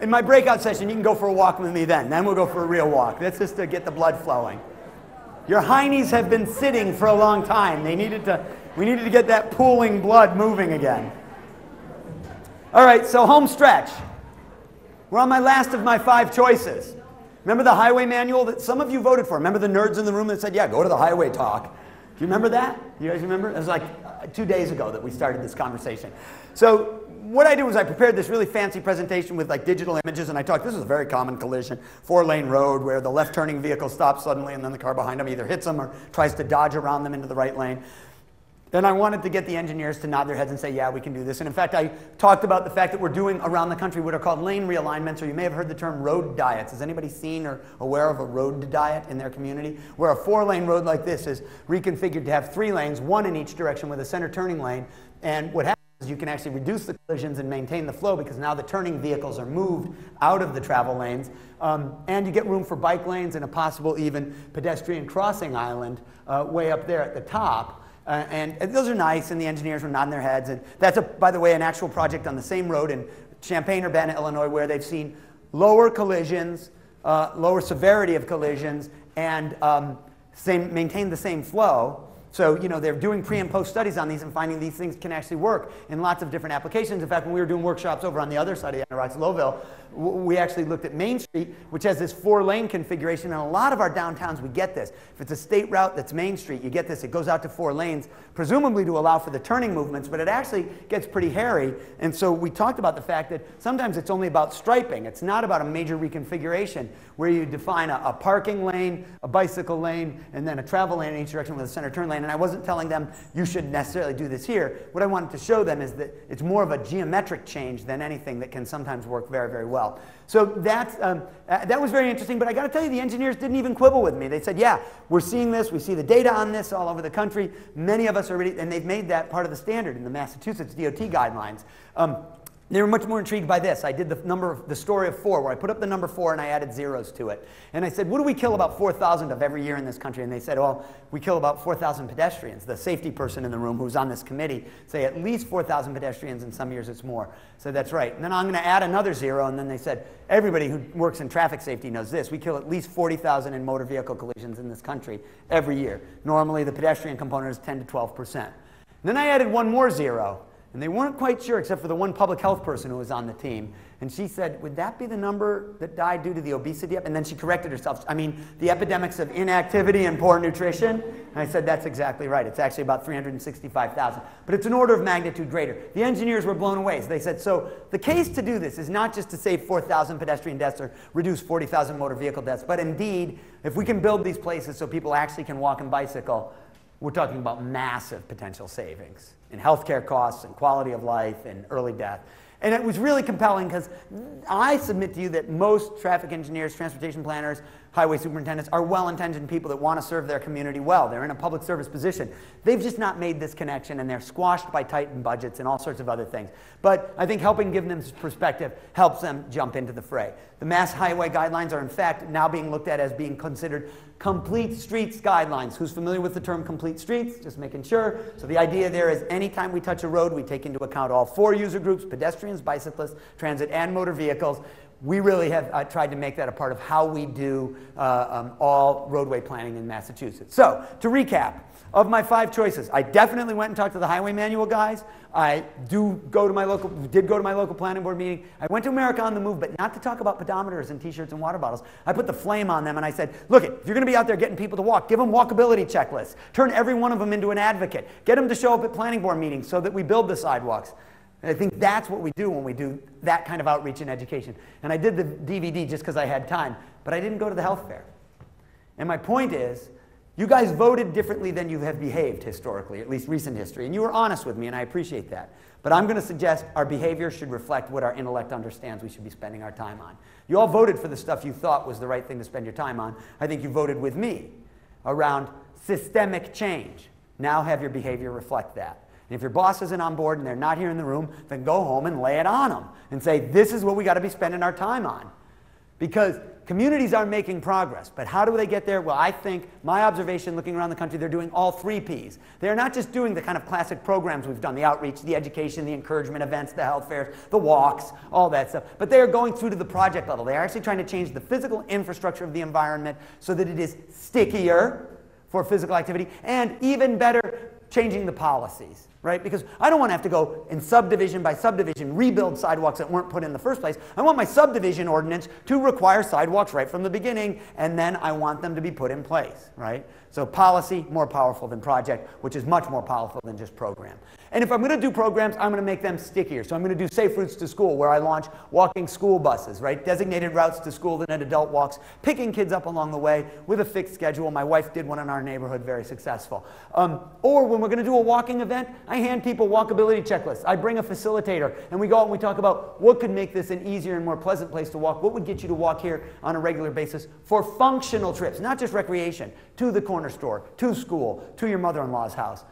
In my breakout session, you can go for a walk with me then. Then we'll go for a real walk. That's just to get the blood flowing. Your heinies have been sitting for a long time. They needed to, we needed to get that pooling blood moving again. All right, so home stretch. We're on my last of my five choices. Remember the highway manual that some of you voted for? Remember the nerds in the room that said, yeah, go to the highway talk? You remember that? You guys remember? It was like uh, two days ago that we started this conversation. So what I did was I prepared this really fancy presentation with like digital images, and I talked. This is a very common collision, four-lane road where the left-turning vehicle stops suddenly, and then the car behind them either hits them or tries to dodge around them into the right lane. Then I wanted to get the engineers to nod their heads and say, yeah, we can do this. And in fact, I talked about the fact that we're doing around the country what are called lane realignments, or you may have heard the term road diets. Has anybody seen or aware of a road diet in their community? Where a four lane road like this is reconfigured to have three lanes, one in each direction with a center turning lane. And what happens is you can actually reduce the collisions and maintain the flow because now the turning vehicles are moved out of the travel lanes. Um, and you get room for bike lanes and a possible even pedestrian crossing island uh, way up there at the top. Uh, and, and, those are nice, and the engineers were nodding their heads. And that's, a, by the way, an actual project on the same road in Champaign Urbana, Illinois, where they've seen lower collisions, uh, lower severity of collisions, and um, same, maintain the same flow. So, you know, they're doing pre and post studies on these and finding these things can actually work in lots of different applications. In fact, when we were doing workshops over on the other side of the Rocks, Lowville, we actually looked at Main Street, which has this four lane configuration. And a lot of our downtowns, we get this. If it's a state route that's Main Street, you get this. It goes out to four lanes, presumably to allow for the turning movements, but it actually gets pretty hairy. And so we talked about the fact that sometimes it's only about striping. It's not about a major reconfiguration where you define a, a parking lane, a bicycle lane, and then a travel lane in each direction with a center turn lane. And I wasn't telling them you should necessarily do this here. What I wanted to show them is that it's more of a geometric change than anything that can sometimes work very, very well well. So that's, um, uh, that was very interesting, but I got to tell you, the engineers didn't even quibble with me. They said, yeah, we're seeing this, we see the data on this all over the country. Many of us are already, and they've made that part of the standard in the Massachusetts DOT guidelines. Um, they were much more intrigued by this. I did the number, the story of four, where I put up the number four and I added zeros to it. And I said, what do we kill about 4,000 of every year in this country? And they said, well, we kill about 4,000 pedestrians. The safety person in the room who's on this committee say at least 4,000 pedestrians, and some years it's more. So that's right. And then I'm going to add another zero. And then they said, everybody who works in traffic safety knows this. We kill at least 40,000 in motor vehicle collisions in this country every year. Normally, the pedestrian component is 10 to 12 percent. Then I added one more zero. And they weren't quite sure, except for the one public health person who was on the team. And she said, Would that be the number that died due to the obesity? And then she corrected herself. I mean, the epidemics of inactivity and poor nutrition. And I said, That's exactly right. It's actually about 365,000. But it's an order of magnitude greater. The engineers were blown away. So they said, So the case to do this is not just to save 4,000 pedestrian deaths or reduce 40,000 motor vehicle deaths, but indeed, if we can build these places so people actually can walk and bicycle, we're talking about massive potential savings in healthcare costs and quality of life and early death. And it was really compelling because I submit to you that most traffic engineers, transportation planners, highway superintendents are well-intentioned people that want to serve their community well. They're in a public service position. They've just not made this connection and they're squashed by tightened budgets and all sorts of other things. But I think helping give them perspective helps them jump into the fray. The mass highway guidelines are in fact now being looked at as being considered complete streets guidelines. Who's familiar with the term complete streets? Just making sure. So the idea there is anytime we touch a road, we take into account all four user groups, pedestrians, bicyclists, transit, and motor vehicles we really have uh, tried to make that a part of how we do uh, um, all roadway planning in Massachusetts. So, to recap, of my five choices, I definitely went and talked to the highway manual guys. I do go to my local, did go to my local planning board meeting. I went to America on the Move, but not to talk about pedometers and t-shirts and water bottles. I put the flame on them and I said, look, if you're going to be out there getting people to walk, give them walkability checklists. Turn every one of them into an advocate. Get them to show up at planning board meetings so that we build the sidewalks. And I think that's what we do when we do that kind of outreach and education. And I did the DVD just because I had time, but I didn't go to the health fair. And my point is, you guys voted differently than you have behaved historically, at least recent history. And you were honest with me, and I appreciate that. But I'm going to suggest our behavior should reflect what our intellect understands we should be spending our time on. You all voted for the stuff you thought was the right thing to spend your time on. I think you voted with me around systemic change. Now have your behavior reflect that. And if your boss isn't on board and they're not here in the room, then go home and lay it on them and say, this is what we got to be spending our time on. Because communities are making progress. But how do they get there? Well, I think my observation looking around the country, they're doing all three Ps. They're not just doing the kind of classic programs we've done the outreach, the education, the encouragement events, the health fairs, the walks, all that stuff. But they are going through to the project level. They are actually trying to change the physical infrastructure of the environment so that it is stickier for physical activity and even better, changing the policies. Right? Because I don't want to have to go in subdivision by subdivision, rebuild sidewalks that weren't put in the first place. I want my subdivision ordinance to require sidewalks right from the beginning, and then I want them to be put in place, right? So policy, more powerful than project, which is much more powerful than just program. And if I'm going to do programs, I'm going to make them stickier. So I'm going to do Safe Routes to School, where I launch walking school buses, right? Designated routes to school that an adult walks, picking kids up along the way with a fixed schedule. My wife did one in our neighborhood, very successful. Um, or when we're going to do a walking event, I hand people walkability checklists. I bring a facilitator, and we go out and we talk about what could make this an easier and more pleasant place to walk. What would get you to walk here on a regular basis for functional trips, not just recreation, to the corner store, to school, to your mother-in-law's house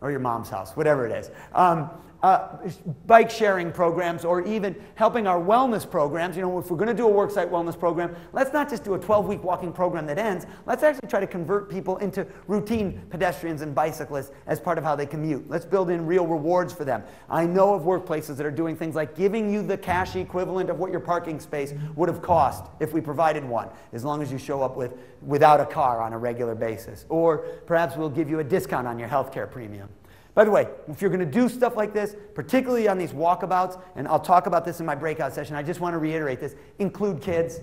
or your mom's house, whatever it is. Um, uh, bike sharing programs or even helping our wellness programs. You know, if we're going to do a worksite wellness program, let's not just do a 12 week walking program that ends. Let's actually try to convert people into routine pedestrians and bicyclists as part of how they commute. Let's build in real rewards for them. I know of workplaces that are doing things like giving you the cash equivalent of what your parking space would have cost if we provided one, as long as you show up with, without a car on a regular basis. Or perhaps we'll give you a discount on your healthcare premium. By the way, if you're going to do stuff like this, particularly on these walkabouts, and I'll talk about this in my breakout session, I just want to reiterate this, include kids.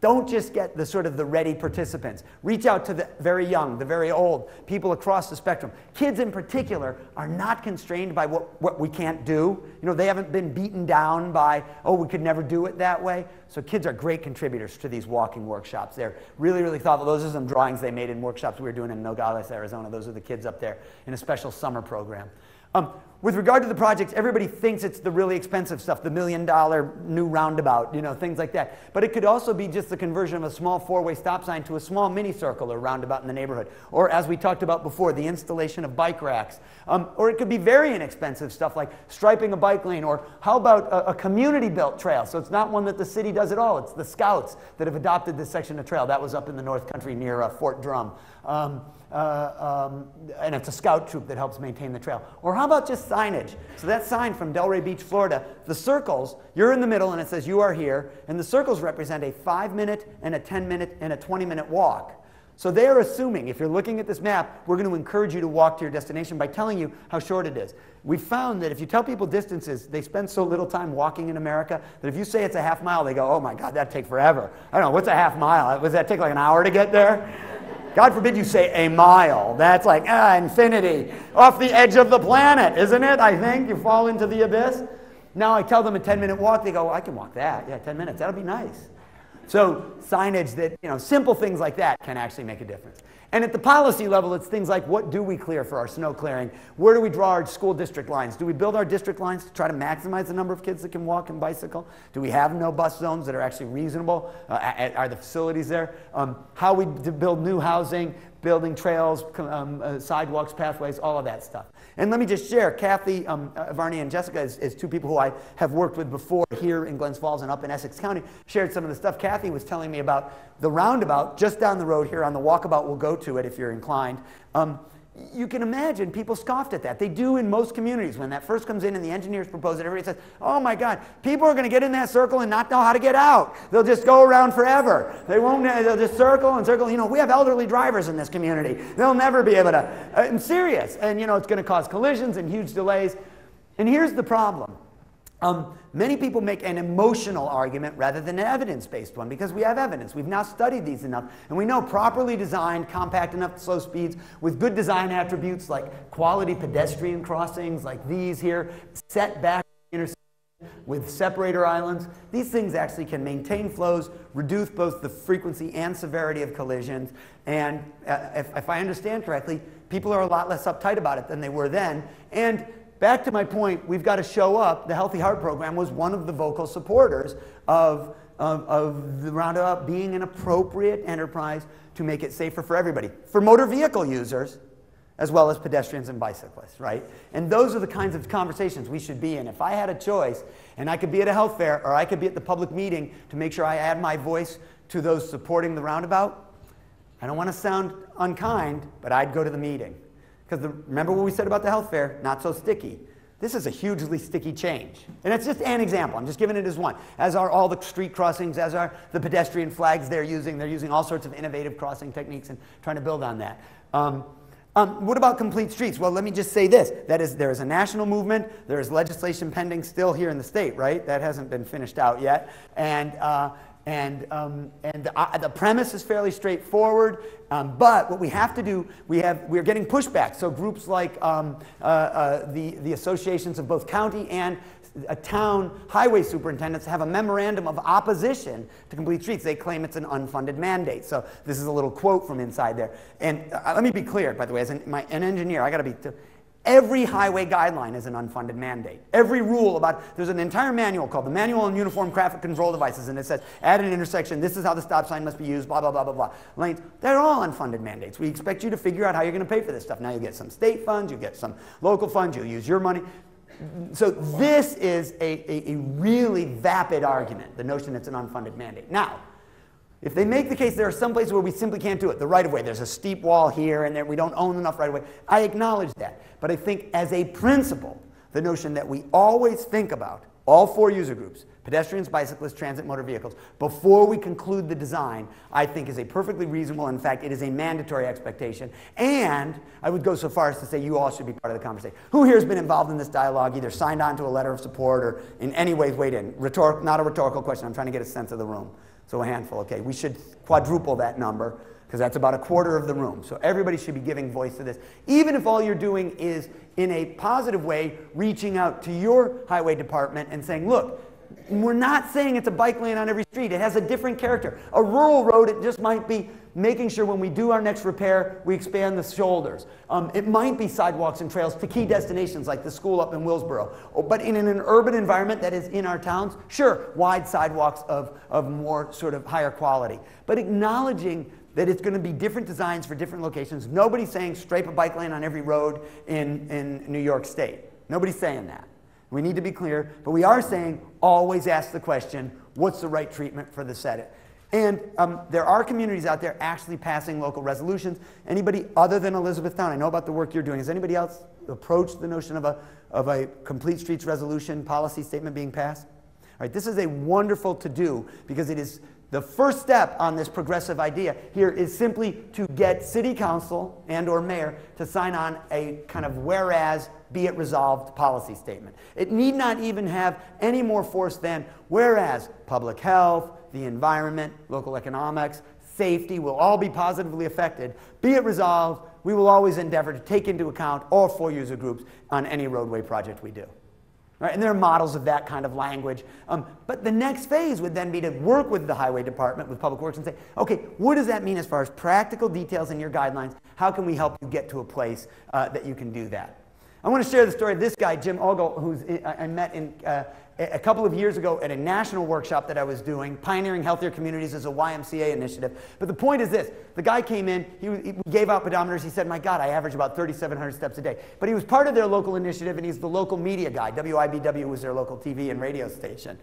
Don't just get the sort of the ready participants. Reach out to the very young, the very old, people across the spectrum. Kids in particular are not constrained by what, what we can't do. You know, they haven't been beaten down by, oh, we could never do it that way. So kids are great contributors to these walking workshops. They're really, really thoughtful. Those are some drawings they made in workshops we were doing in Nogales, Arizona. Those are the kids up there in a special summer program. Um, with regard to the projects, everybody thinks it's the really expensive stuff, the million dollar new roundabout, you know, things like that. But it could also be just the conversion of a small four-way stop sign to a small mini circle or roundabout in the neighborhood. Or as we talked about before, the installation of bike racks. Um, or it could be very inexpensive stuff like striping a bike lane. Or how about a, a community-built trail? So it's not one that the city does at all. It's the scouts that have adopted this section of trail. That was up in the North Country near uh, Fort Drum. Um, uh, um, and it's a scout troop that helps maintain the trail. Or how about just signage? So that sign from Delray Beach, Florida, the circles, you're in the middle and it says you are here, and the circles represent a five minute and a 10 minute and a 20 minute walk. So they are assuming, if you're looking at this map, we're going to encourage you to walk to your destination by telling you how short it is. We found that if you tell people distances, they spend so little time walking in America that if you say it's a half mile, they go, oh my God, that'd take forever. I don't know, what's a half mile? Does that take like an hour to get there? God forbid you say a mile. That's like, ah, infinity. Off the edge of the planet, isn't it? I think you fall into the abyss. Now I tell them a 10 minute walk, they go, I can walk that. Yeah, 10 minutes. That'll be nice. So signage that, you know, simple things like that can actually make a difference. And at the policy level, it's things like what do we clear for our snow clearing? Where do we draw our school district lines? Do we build our district lines to try to maximize the number of kids that can walk and bicycle? Do we have no bus zones that are actually reasonable? Uh, are the facilities there? Um, how we build new housing, building trails, um, uh, sidewalks, pathways, all of that stuff. And let me just share, Kathy um, uh, Varney and Jessica is, is, two people who I have worked with before here in Glens Falls and up in Essex County, shared some of the stuff. Kathy was telling me about the roundabout just down the road here on the walkabout. We'll go to it if you're inclined. Um, you can imagine people scoffed at that. They do in most communities. When that first comes in and the engineers propose it, everybody says, oh my God, people are going to get in that circle and not know how to get out. They'll just go around forever. They won't, they'll just circle and circle. You know, we have elderly drivers in this community. They'll never be able to. Uh, I'm serious. And, you know, it's going to cause collisions and huge delays. And here's the problem um, many people make an emotional argument rather than an evidence-based one because we have evidence. We've now studied these enough, and we know properly designed, compact enough slow speeds with good design attributes like quality pedestrian crossings like these here, set back with separator islands. These things actually can maintain flows, reduce both the frequency and severity of collisions, and uh, if, if I understand correctly, people are a lot less uptight about it than they were then, and back to my point, we've got to show up. The Healthy Heart Program was one of the vocal supporters of, of, of the Roundabout being an appropriate enterprise to make it safer for everybody, for motor vehicle users, as well as pedestrians and bicyclists, right? And those are the kinds of conversations we should be in. If I had a choice and I could be at a health fair or I could be at the public meeting to make sure I add my voice to those supporting the roundabout, I don't want to sound unkind, but I'd go to the meeting. Because remember what we said about the health fair? Not so sticky. This is a hugely sticky change. And it's just an example. I'm just giving it as one. As are all the street crossings, as are the pedestrian flags they're using. They're using all sorts of innovative crossing techniques and trying to build on that. Um, Um, what about complete streets? Well, let me just say this. That is, there is a national movement. There is legislation pending still here in the state, right? That hasn't been finished out yet. And, uh, and, um, and uh, the premise is fairly straightforward. Um, but what we have to do, we have, we're getting pushback. So groups like um, uh, uh, the, the associations of both county and a town highway superintendents have a memorandum of opposition to complete streets. They claim it's an unfunded mandate. So this is a little quote from inside there. And uh, let me be clear, by the way, as an, my, an engineer, I got to be. Every highway guideline is an unfunded mandate. Every rule about, there's an entire manual called the Manual on Uniform Traffic Control Devices, and it says at an intersection, this is how the stop sign must be used, blah, blah, blah, blah, blah. Lanes, they're all unfunded mandates. We expect you to figure out how you're going to pay for this stuff. Now you get some state funds, you get some local funds, you'll use your money so this is a, a, a, really vapid argument, the notion it's an unfunded mandate. Now, if they make the case there are some places where we simply can't do it, the right of way, there's a steep wall here and there, we don't own enough right of way. I acknowledge that. But I think as a principle, the notion that we always think about all four user groups, pedestrians, bicyclists, transit motor vehicles, before we conclude the design, I think is a perfectly reasonable, in fact, it is a mandatory expectation. And I would go so far as to say you all should be part of the conversation. Who here has been involved in this dialogue, either signed on to a letter of support or in any way weighed in? Rhetoric, not a rhetorical question, I'm trying to get a sense of the room. So a handful, okay. We should quadruple that number because that's about a quarter of the room. So everybody should be giving voice to this. Even if all you're doing is, in a positive way, reaching out to your highway department and saying, look, we're not saying it's a bike lane on every street. It has a different character. A rural road, it just might be making sure when we do our next repair, we expand the shoulders. Um, it might be sidewalks and trails to key destinations like the school up in Willsboro. Oh, but in an urban environment that is in our towns, sure, wide sidewalks of, of more sort of higher quality. But acknowledging that it's going to be different designs for different locations. Nobody's saying stripe a bike lane on every road in, in New York State. Nobody's saying that. We need to be clear, but we are saying always ask the question what's the right treatment for the setting? And um, there are communities out there actually passing local resolutions. Anybody other than Elizabethtown, I know about the work you're doing. Has anybody else approached the notion of a, of a complete streets resolution policy statement being passed? All right, this is a wonderful to do because it is the first step on this progressive idea here is simply to get city council and or mayor to sign on a kind of whereas be it resolved policy statement. It need not even have any more force than whereas public health, the environment, local economics, safety will all be positively affected. Be it resolved, we will always endeavor to take into account all four user groups on any roadway project we do. Right? And there are models of that kind of language. Um, but the next phase would then be to work with the highway department, with public works, and say, okay, what does that mean as far as practical details in your guidelines? How can we help you get to a place uh, that you can do that? I want to share the story of this guy, Jim Ogle, who I met in, uh, a couple of years ago at a national workshop that I was doing, Pioneering Healthier Communities as a YMCA initiative. But the point is this the guy came in, he, he gave out pedometers. He said, My God, I average about 3,700 steps a day. But he was part of their local initiative, and he's the local media guy. WIBW was their local TV and radio station.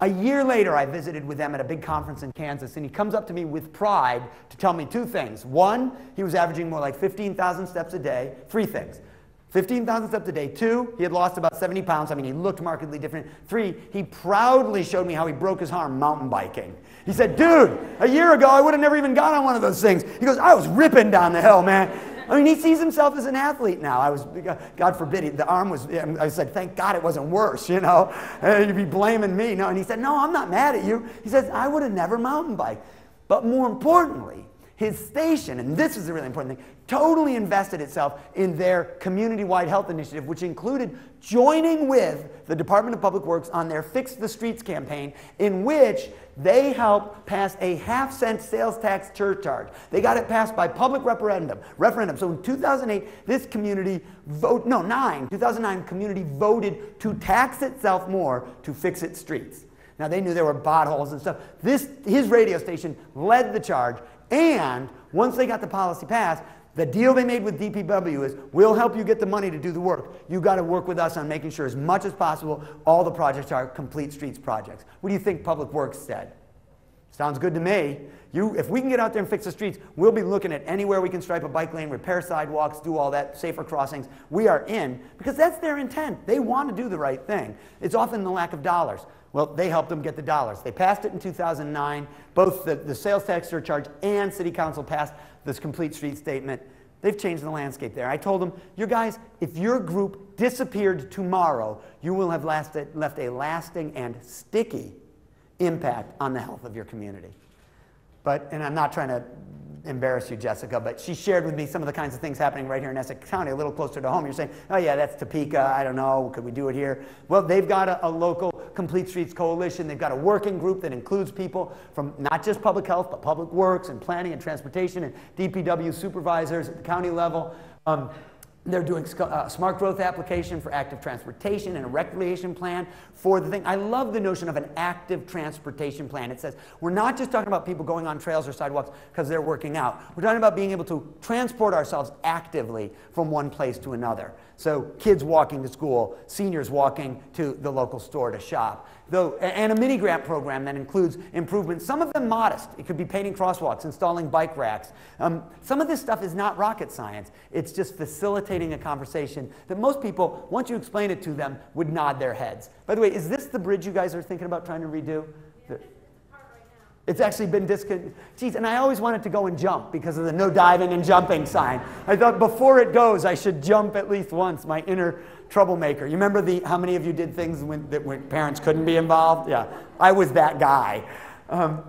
A year later, I visited with them at a big conference in Kansas, and he comes up to me with pride to tell me two things. One, he was averaging more like 15,000 steps a day. Three things. 15,000 steps a day. Two, he had lost about 70 pounds. I mean, he looked markedly different. Three, he proudly showed me how he broke his arm mountain biking. He said, Dude, a year ago, I would have never even got on one of those things. He goes, I was ripping down the hill, man. I mean, he sees himself as an athlete now. I was, God forbid, the arm was, um, I said, thank God it wasn't worse, you know. And You'd be blaming me. No, and he said, no, I'm not mad at you. He says, I would have never mountain biked. But more importantly, his station, and this is the really important thing, totally invested itself in their community-wide health initiative, which included joining with the Department of Public Works on their Fix the Streets campaign, in which they helped pass a half cent sales tax surcharge. They got it passed by public referendum. Referendum. So in 2008, this community vote no nine 2009 community voted to tax itself more to fix its streets. Now they knew there were potholes and stuff. This his radio station led the charge and once they got the policy passed, the deal they made with DPW is we'll help you get the money to do the work. You got to work with us on making sure as much as possible all the projects are complete streets projects. What do you think Public Works said? Sounds good to me. You, if we can get out there and fix the streets, we'll be looking at anywhere we can stripe a bike lane, repair sidewalks, do all that, safer crossings. We are in because that's their intent. They want to do the right thing. It's often the lack of dollars. Well, they helped them get the dollars. They passed it in 2009. Both the, the sales tax surcharge and city council passed this complete street statement. They've changed the landscape there. I told them, you guys, if your group disappeared tomorrow, you will have lasted, left a lasting and sticky impact on the health of your community. But, and I'm not trying to embarrass you, Jessica, but she shared with me some of the kinds of things happening right here in Essex County, a little closer to home. You're saying, oh, yeah, that's Topeka. I don't know. Could we do it here? Well, they've got a, a local Complete Streets Coalition. They've got a working group that includes people from not just public health, but public works and planning and transportation and DPW supervisors at the county level. Um, they're doing a uh, smart growth application for active transportation and a recreation plan for the thing. I love the notion of an active transportation plan. It says we're not just talking about people going on trails or sidewalks because they're working out. We're talking about being able to transport ourselves actively from one place to another. So kids walking to school, seniors walking to the local store to shop. Though, and a mini grant program that includes improvements, some of them modest. It could be painting crosswalks, installing bike racks. Um, some of this stuff is not rocket science. It's just facilitating a conversation that most people, once you explain it to them, would nod their heads. By the way, is this the bridge you guys are thinking about trying to redo? Yeah, it's actually been discontinued. Geez, and I always wanted to go and jump because of the no diving and jumping sign. I thought before it goes, I should jump at least once, my inner troublemaker. You remember the, how many of you did things when, that when parents couldn't be involved? Yeah, I was that guy. Um,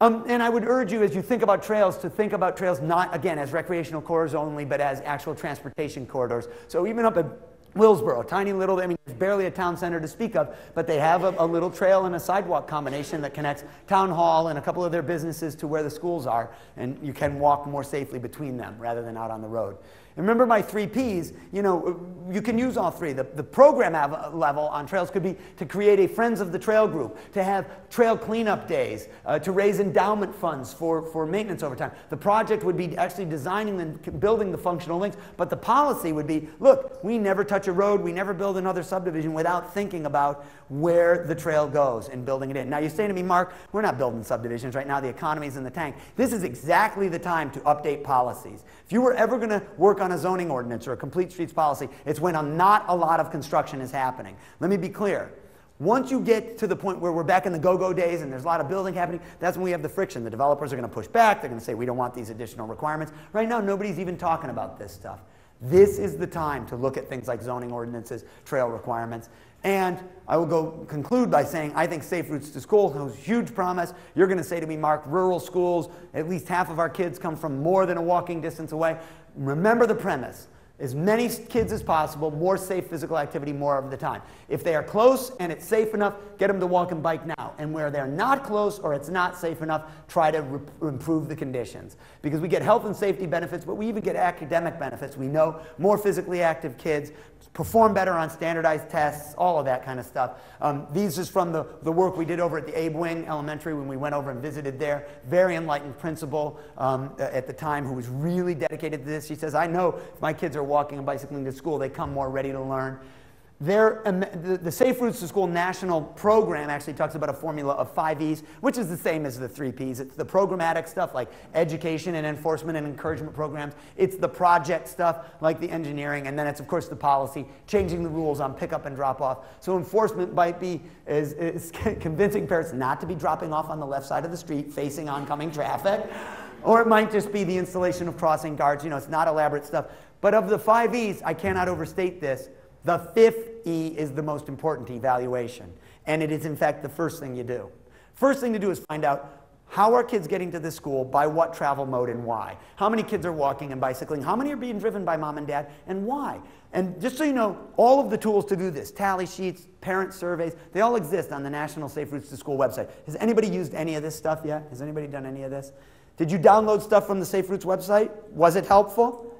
um, and I would urge you, as you think about trails, to think about trails not, again, as recreational corridors only, but as actual transportation corridors. So even up at Willsboro, tiny little, I mean, it's barely a town center to speak of, but they have a, a, little trail and a sidewalk combination that connects town hall and a couple of their businesses to where the schools are, and you can walk more safely between them rather than out on the road. Remember my three Ps, you know, you can use all three. The, the program level on trails could be to create a Friends of the Trail group, to have trail cleanup days, uh, to raise endowment funds for, for maintenance over time. The project would be actually designing and building the functional links, but the policy would be, look, we never touch a road, we never build another subdivision without thinking about where the trail goes and building it in. Now you're saying to me, Mark, we're not building subdivisions right now, the economy's in the tank. This is exactly the time to update policies. If you were ever gonna work on a zoning ordinance or a complete streets policy, it's when not a lot of construction is happening. Let me be clear. Once you get to the point where we're back in the go-go days and there's a lot of building happening, that's when we have the friction. The developers are going to push back. They're going to say, we don't want these additional requirements. Right now, nobody's even talking about this stuff. This is the time to look at things like zoning ordinances, trail requirements. And I will go conclude by saying I think Safe Routes to School has huge promise. You're going to say to me, Mark, rural schools, at least half of our kids come from more than a walking distance away. Remember the premise as many kids as possible, more safe physical activity more of the time. If they are close and it's safe enough, get them to walk and bike now. And where they're not close or it's not safe enough, try to improve the conditions. Because we get health and safety benefits, but we even get academic benefits. We know more physically active kids perform better on standardized tests, all of that kind of stuff. Um, these is from the, the work we did over at the Abe Wing Elementary when we went over and visited there. Very enlightened principal um, at the time who was really dedicated to this. She says, I know if my kids are walking and bicycling to school, they come more ready to learn. Their, the, Safe Routes to School national program actually talks about a formula of five E's, which is the same as the three P's. It's the programmatic stuff like education and enforcement and encouragement programs. It's the project stuff like the engineering, and then it's of course the policy, changing the rules on pickup and drop off. So enforcement might be is, is convincing parents not to be dropping off on the left side of the street facing oncoming traffic. Or it might just be the installation of crossing guards. You know, it's not elaborate stuff. But of the five E's, I cannot overstate this. The fifth E is the most important evaluation. And it is, in fact, the first thing you do. First thing to do is find out how are kids getting to this school, by what travel mode, and why? How many kids are walking and bicycling? How many are being driven by mom and dad, and why? And just so you know, all of the tools to do this, tally sheets, parent surveys, they all exist on the National Safe Routes to School website. Has anybody used any of this stuff yet? Has anybody done any of this? Did you download stuff from the Safe Routes website? Was it helpful?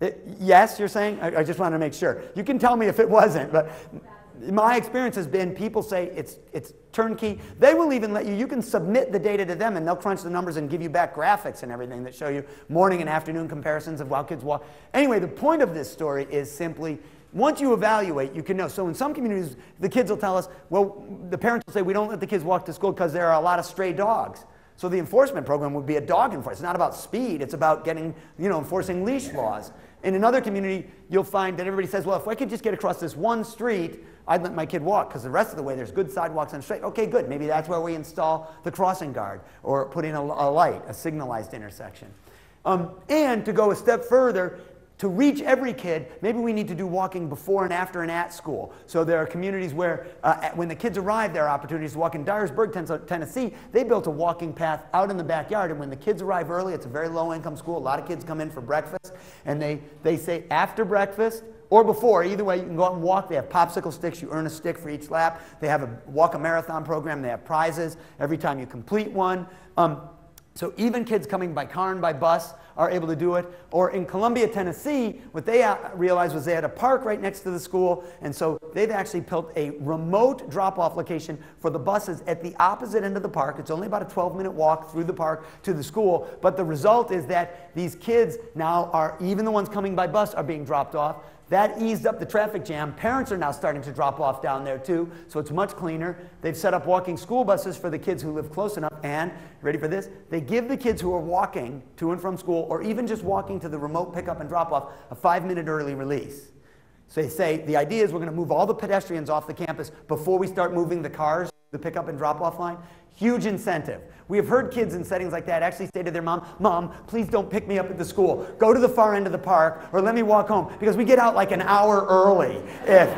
It, yes, you're saying? I, I just want to make sure. You can tell me if it wasn't, but my experience has been people say it's, it's turnkey. They will even let you, you can submit the data to them and they'll crunch the numbers and give you back graphics and everything that show you morning and afternoon comparisons of while kids walk. Anyway, the point of this story is simply once you evaluate, you can know. So in some communities, the kids will tell us, well, the parents will say, we don't let the kids walk to school because there are a lot of stray dogs. So the enforcement program would be a dog enforcement. It's not about speed, it's about getting, you know, enforcing leash laws. In another community, you'll find that everybody says, well, if I could just get across this one street, I'd let my kid walk because the rest of the way there's good sidewalks and straight. Okay, good. Maybe that's where we install the crossing guard or put in a, a light, a signalized intersection. Um, and to go a step further, to reach every kid, maybe we need to do walking before and after and at school. So there are communities where, uh, when the kids arrive, there are opportunities to walk. In Dyersburg, Tennessee, they built a walking path out in the backyard. And when the kids arrive early, it's a very low income school. A lot of kids come in for breakfast. And they, they say after breakfast, or before, either way, you can go out and walk. They have popsicle sticks. You earn a stick for each lap. They have a walk a marathon program. They have prizes every time you complete one. Um, so even kids coming by car and by bus are able to do it. Or in Columbia, Tennessee, what they uh, realized was they had a park right next to the school, and so they've actually built a remote drop-off location for the buses at the opposite end of the park. It's only about a 12-minute walk through the park to the school, but the result is that these kids now are, even the ones coming by bus, are being dropped off. That eased up the traffic jam. Parents are now starting to drop off down there too, so it's much cleaner. They've set up walking school buses for the kids who live close enough, and ready for this? They give the kids who are walking to and from school, or even just walking to the remote pickup and drop off, a five minute early release. So they say the idea is we're going to move all the pedestrians off the campus before we start moving the cars, the pickup and drop off line. Huge incentive. We have heard kids in settings like that actually say to their mom, Mom, please don't pick me up at the school. Go to the far end of the park or let me walk home because we get out like an hour early if,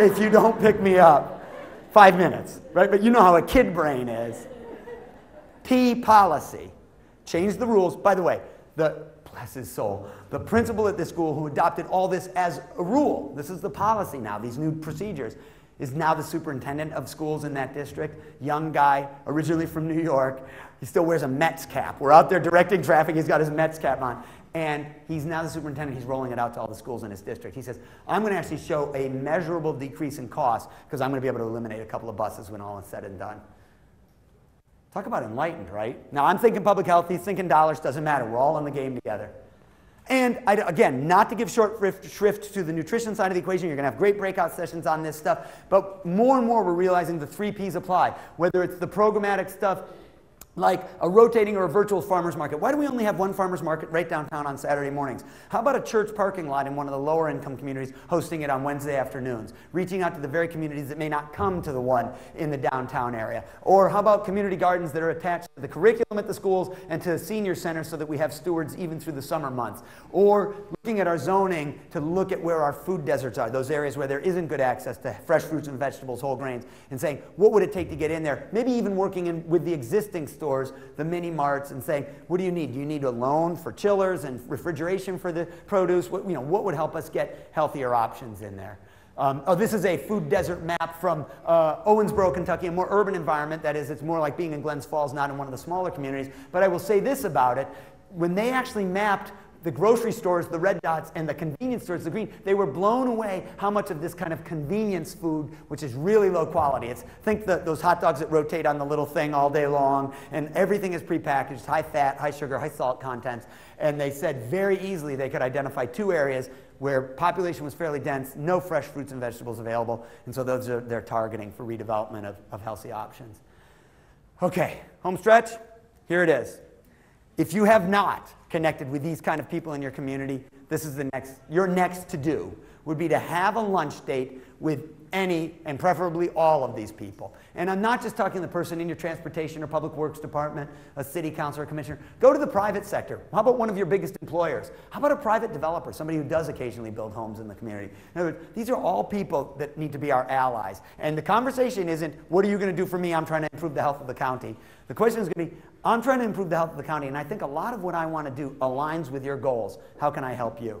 if you don't pick me up. Five minutes, right? But you know how a kid brain is. P policy. Change the rules. By the way, the bless his soul, the principal at this school who adopted all this as a rule, this is the policy now, these new procedures, is now the superintendent of schools in that district. Young guy, originally from New York. He still wears a Mets cap. We're out there directing traffic, he's got his Mets cap on. And he's now the superintendent, he's rolling it out to all the schools in his district. He says, I'm going to actually show a measurable decrease in cost because I'm going to be able to eliminate a couple of buses when all is said and done. Talk about enlightened, right? Now I'm thinking public health, he's thinking dollars, doesn't matter. We're all in the game together. And I, again, not to give short shrift, to the nutrition side of the equation, you're going to have great breakout sessions on this stuff. But more and more, we're realizing the three P's apply. Whether it's the programmatic stuff, like a rotating or a virtual farmer's market. Why do we only have one farmer's market right downtown on Saturday mornings? How about a church parking lot in one of the lower income communities hosting it on Wednesday afternoons? Reaching out to the very communities that may not come to the one in the downtown area. Or how about community gardens that are attached to the curriculum at the schools and to the senior center so that we have stewards even through the summer months? Or looking at our zoning to look at where our food deserts are, those areas where there isn't good access to fresh fruits and vegetables, whole grains, and saying, what would it take to get in there? Maybe even working in, with the existing stores, the mini marts, and saying, what do you need? Do you need a loan for chillers and refrigeration for the produce? What, you know, what would help us get healthier options in there? Um, oh, this is a food desert map from uh, Owensboro, Kentucky, a more urban environment. That is, it's more like being in Glens Falls, not in one of the smaller communities. But I will say this about it. When they actually mapped the grocery stores, the red dots, and the convenience stores, the green, they were blown away how much of this kind of convenience food, which is really low quality. It's think the, those hot dogs that rotate on the little thing all day long, and everything is prepackaged, high fat, high sugar, high salt contents. And they said very easily they could identify two areas where population was fairly dense, no fresh fruits and vegetables available, and so those are they're targeting for redevelopment of, of healthy options. Okay, home stretch, here it is. If you have not connected with these kind of people in your community, this is the next, your next to do would be to have a lunch date with any and preferably all of these people. And I'm not just talking the person in your transportation or public works department, a city council or commissioner. Go to the private sector. How about one of your biggest employers? How about a private developer, somebody who does occasionally build homes in the community? In other words, these are all people that need to be our allies. And the conversation isn't, what are you going to do for me? I'm trying to improve the health of the county. The question is going to be, I'm trying to improve the health of the county, and I think a lot of what I want to do aligns with your goals. How can I help you?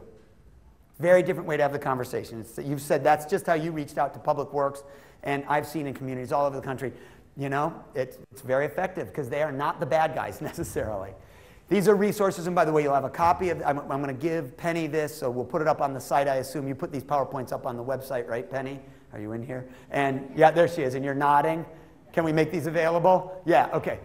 Very different way to have the conversation. It's, you've said that's just how you reached out to public works, and I've seen in communities all over the country. You know, it's, it's very effective because they are not the bad guys necessarily. These are resources, and by the way, you'll have a copy of. I'm, I'm going to give Penny this, so we'll put it up on the site. I assume you put these PowerPoints up on the website, right, Penny? Are you in here? And yeah, there she is, and you're nodding. Can we make these available? Yeah, okay.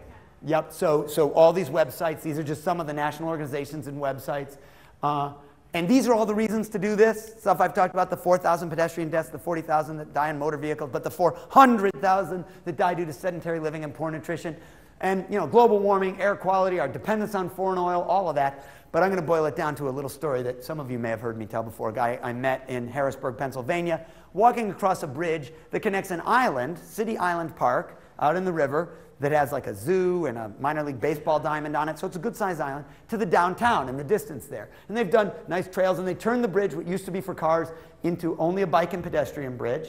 Yep, so, so all these websites, these are just some of the national organizations and websites. Uh, and these are all the reasons to do this. Stuff I've talked about the 4,000 pedestrian deaths, the 40,000 that die in motor vehicles, but the 400,000 that die due to sedentary living and poor nutrition. And you know, global warming, air quality, our dependence on foreign oil, all of that. But I'm going to boil it down to a little story that some of you may have heard me tell before. A guy I met in Harrisburg, Pennsylvania, walking across a bridge that connects an island, City Island Park, out in the river, that has like a zoo and a minor league baseball diamond on it. So it's a good sized island to the downtown in the distance there. And they've done nice trails and they turned the bridge, what used to be for cars, into only a bike and pedestrian bridge.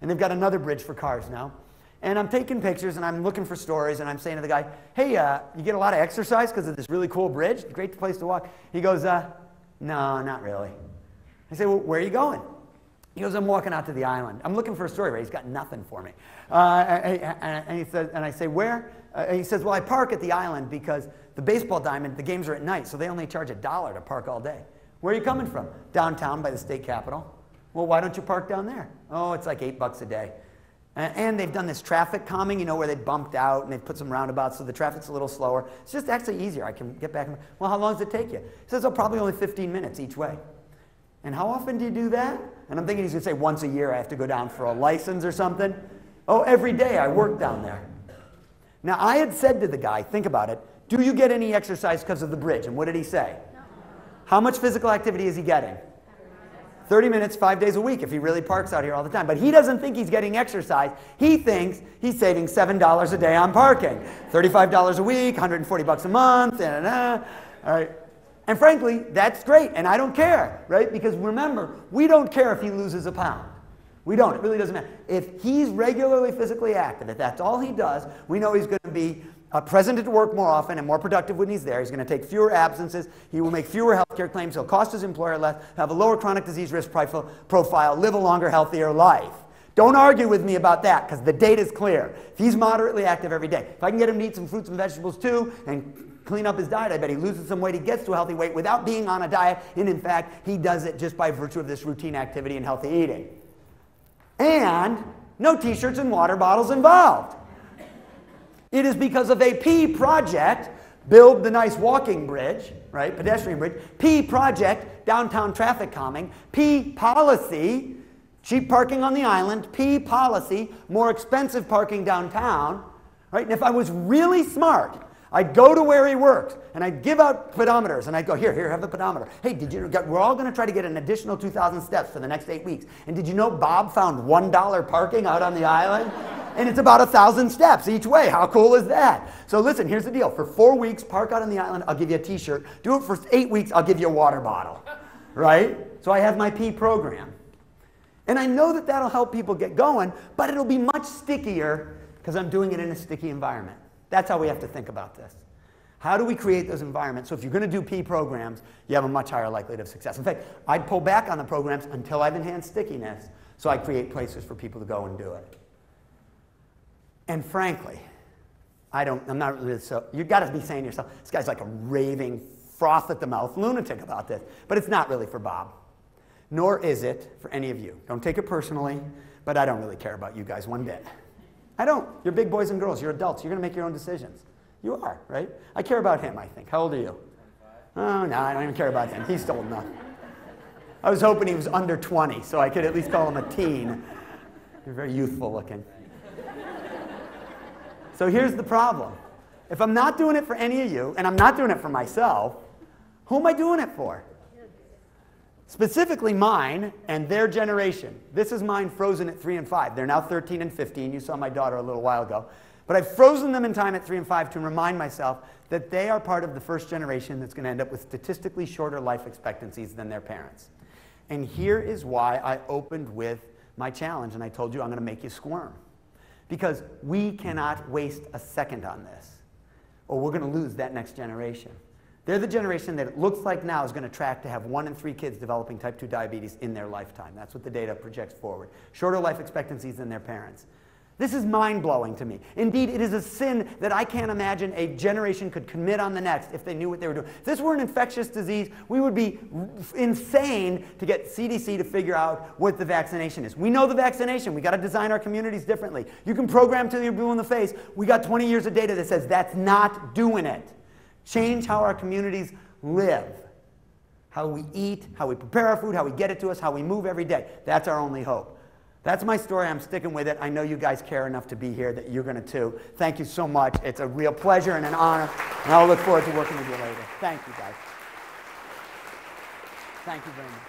And they've got another bridge for cars now. And I'm taking pictures and I'm looking for stories and I'm saying to the guy, hey, uh, you get a lot of exercise because of this really cool bridge? Great place to walk. He goes, uh, no, not really. I say, well, where are you going? He goes, I'm walking out to the island. I'm looking for a story, right? He's got nothing for me. Uh, and, and, he says, and I say, where? Uh, and he says, well, I park at the island because the baseball diamond, the games are at night, so they only charge a dollar to park all day. Where are you coming from? Downtown by the state capitol. Well, why don't you park down there? Oh, it's like eight bucks a day. And they've done this traffic calming, you know, where they bumped out and they've put some roundabouts so the traffic's a little slower. It's just actually easier. I can get back. Well, how long does it take you? He says, oh, probably only 15 minutes each way. And how often do you do that? And I'm thinking he's going to say once a year I have to go down for a license or something. Oh, every day I work down there. Now, I had said to the guy, think about it, do you get any exercise because of the bridge? And what did he say? How much physical activity is he getting? 30 minutes, five days a week if he really parks out here all the time. But he doesn't think he's getting exercise. He thinks he's saving $7 a day on parking. $35 a week, 140 bucks a month, da, da, da. all right. And frankly, that's great, and I don't care, right? Because remember, we don't care if he loses a pound. We don't. It really doesn't matter. If he's regularly physically active, if that's all he does, we know he's going to be uh, present at work more often and more productive when he's there. He's going to take fewer absences. He will make fewer healthcare claims. He'll cost his employer less, have a lower chronic disease risk profile, live a longer, healthier life. Don't argue with me about that because the data is clear. If he's moderately active every day, if I can get him to eat some fruits and vegetables too and clean up his diet, I bet he loses some weight, he gets to a healthy weight without being on a diet. And in fact, he does it just by virtue of this routine activity and healthy eating. And no t shirts and water bottles involved. It is because of a P project, build the nice walking bridge, right, pedestrian bridge, P project, downtown traffic calming, P policy, cheap parking on the island, P policy, more expensive parking downtown, right? And if I was really smart, I'd go to where he works and I'd give out pedometers and I'd go, here, here, have the pedometer. Hey, did you, we're all going to try to get an additional 2,000 steps for the next eight weeks. And did you know Bob found $1 parking out on the island? and it's about a thousand steps each way. How cool is that? So listen, here's the deal. For four weeks, park out on the island, I'll give you a t-shirt. Do it for eight weeks, I'll give you a water bottle. Right? So I have my P program. And I know that that'll help people get going, but it'll be much stickier because I'm doing it in a sticky environment. That's how we have to think about this. How do we create those environments? So if you're going to do P programs, you have a much higher likelihood of success. In fact, I'd pull back on the programs until I've enhanced stickiness, so I create places for people to go and do it. And frankly, I don't, I'm not really so, you've got to be saying to yourself, this guy's like a raving, froth at the mouth lunatic about this. But it's not really for Bob, nor is it for any of you. Don't take it personally, but I don't really care about you guys one bit. I don't. You're big boys and girls. You're adults. You're going to make your own decisions. You are, right? I care about him, I think. How old are you? Oh, no, I don't even care about him. He's still enough. I was hoping he was under 20, so I could at least call him a teen. You're very youthful looking. So here's the problem. If I'm not doing it for any of you, and I'm not doing it for myself, who am I doing it for? Specifically mine and their generation. This is mine frozen at 3 and 5. They're now 13 and 15. You saw my daughter a little while ago. But I've frozen them in time at 3 and 5 to remind myself that they are part of the first generation that's going to end up with statistically shorter life expectancies than their parents. And here is why I opened with my challenge and I told you I'm going to make you squirm. Because we cannot waste a second on this, or we're going to lose that next generation. They're the generation that it looks like now is going to track to have one in three kids developing type 2 diabetes in their lifetime. That's what the data projects forward. Shorter life expectancies than their parents. This is mind blowing to me. Indeed, it is a sin that I can't imagine a generation could commit on the next if they knew what they were doing. If this were an infectious disease, we would be insane to get CDC to figure out what the vaccination is. We know the vaccination. We got to design our communities differently. You can program till you're blue in the face. We got 20 years of data that says that's not doing it. Change how our communities live, how we eat, how we prepare our food, how we get it to us, how we move every day. That's our only hope. That's my story. I'm sticking with it. I know you guys care enough to be here that you're going to too. Thank you so much. It's a real pleasure and an honor. And I'll look forward to working with you later. Thank you, guys. Thank you very much.